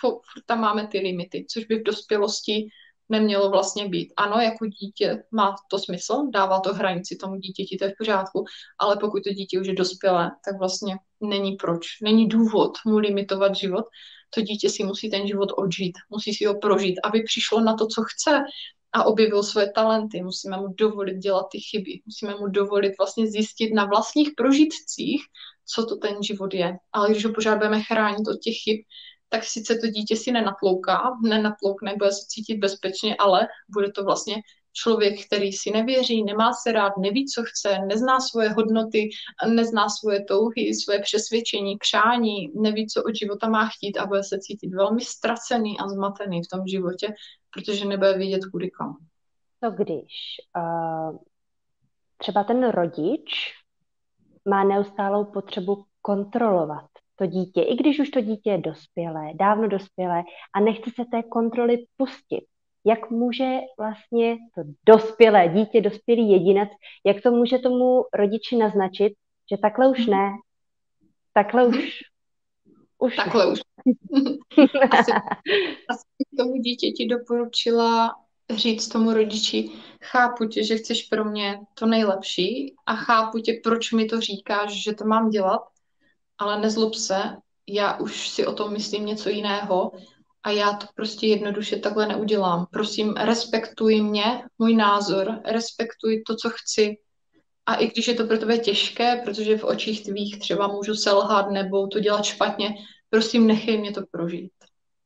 furt tam máme ty limity, což by v dospělosti nemělo vlastně být. Ano, jako dítě má to smysl, dává to hranici tomu dítěti, to je v pořádku, ale pokud to dítě už je dospělé, tak vlastně není proč, není důvod mu limitovat život. To dítě si musí ten život odžít, musí si ho prožít, aby přišlo na to, co chce a objevil svoje talenty. Musíme mu dovolit dělat ty chyby, musíme mu dovolit vlastně zjistit na vlastních prožitcích, co to ten život je. Ale když ho pořád budeme chránit od těch chyb, tak sice to dítě si nenatlouká, nenatloukne, bude se cítit bezpečně, ale bude to vlastně člověk, který si nevěří, nemá se rád, neví, co chce, nezná svoje hodnoty, nezná svoje touhy, svoje přesvědčení, přání, neví, co od života má chtít a bude se cítit velmi ztracený a zmatený v tom životě, protože nebude vidět kudy kam. Co když uh, třeba ten rodič má neustálou potřebu kontrolovat to dítě, i když už to dítě je dospělé, dávno dospělé a nechce se té kontroly pustit. Jak může vlastně to dospělé dítě, dospělý jedinec, jak to může tomu rodiči naznačit, že takhle už ne, takhle už, už Takhle už. asi, asi tomu dítěti doporučila říct tomu rodiči, chápu tě, že chceš pro mě to nejlepší a chápu tě, proč mi to říkáš, že to mám dělat, ale nezlob se, já už si o tom myslím něco jiného a já to prostě jednoduše takhle neudělám. Prosím, respektuj mě, můj názor, respektuj to, co chci. A i když je to pro tebe těžké, protože v očích tvých třeba můžu selhat nebo to dělat špatně, prosím, nechej mě to prožít.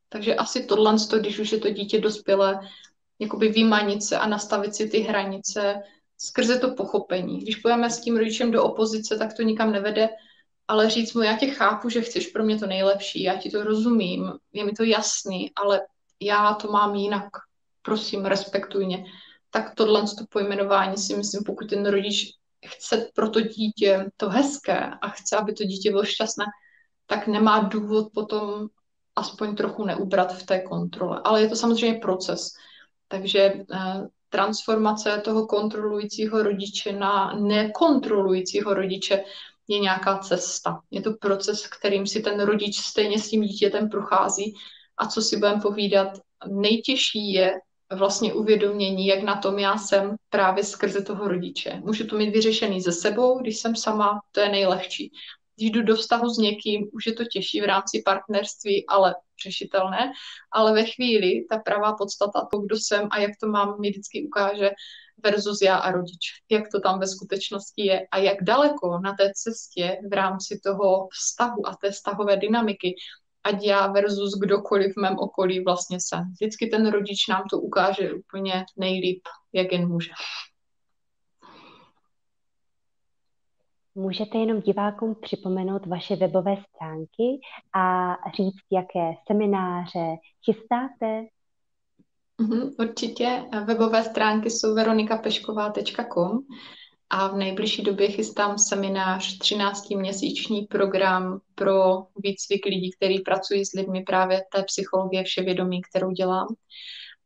Takže asi tohle, když už je to dítě dospělé, jakoby vymanit se a nastavit si ty hranice skrze to pochopení. Když půjdeme s tím rodičem do opozice, tak to nikam nevede, ale říct mu, já tě chápu, že chceš pro mě to nejlepší, já ti to rozumím, je mi to jasný, ale já to mám jinak, prosím, respektuj mě. Tak tohle to pojmenování si myslím, pokud ten rodič chce pro to dítě to hezké a chce, aby to dítě bylo šťastné, tak nemá důvod potom aspoň trochu neubrat v té kontrole. Ale je to samozřejmě proces. Takže eh, transformace toho kontrolujícího rodiče na nekontrolujícího rodiče je nějaká cesta. Je to proces, kterým si ten rodič stejně s tím dítětem prochází. A co si budeme povídat, nejtěžší je vlastně uvědomění, jak na tom já jsem právě skrze toho rodiče. Můžu to mít vyřešený ze sebou, když jsem sama, to je nejlehčí když jdu do vztahu s někým, už je to těžší v rámci partnerství, ale řešitelné, ale ve chvíli ta pravá podstata, to, kdo jsem a jak to mám, mi vždycky ukáže versus já a rodič. Jak to tam ve skutečnosti je a jak daleko na té cestě v rámci toho vztahu a té vztahové dynamiky ať já versus kdokoliv v mém okolí vlastně jsem. Vždycky ten rodič nám to ukáže úplně nejlíp, jak jen může. Můžete jenom divákům připomenout vaše webové stránky a říct, jaké semináře chystáte? Mm, určitě. Webové stránky jsou veronikapešková.com a v nejbližší době chystám seminář 13-měsíční program pro výcvik lidí, kteří pracují s lidmi právě té psychologie vševědomí, kterou dělám.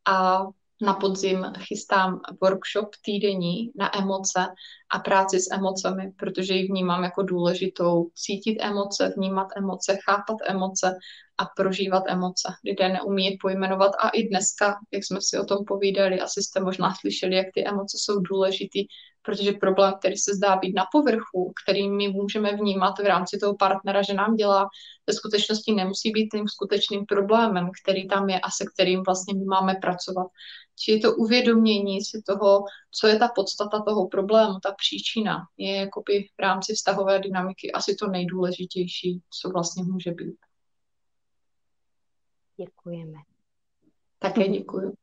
A na podzim chystám workshop týdenní na emoce a práci s emocemi, protože ji vnímám jako důležitou. Cítit emoce, vnímat emoce, chápat emoce a prožívat emoce. Lidé neumí je pojmenovat a i dneska, jak jsme si o tom povídali, asi jste možná slyšeli, jak ty emoce jsou důležitý, protože problém, který se zdá být na povrchu, který my můžeme vnímat v rámci toho partnera, že nám dělá, ve skutečnosti nemusí být tím skutečným problémem, který tam je a se kterým vlastně my máme pracovat. Či to uvědomění si toho, co je ta podstata toho problému, ta příčina, je jakoby v rámci vztahové dynamiky asi to nejdůležitější, co vlastně může být. Děkujeme. Také děkuji.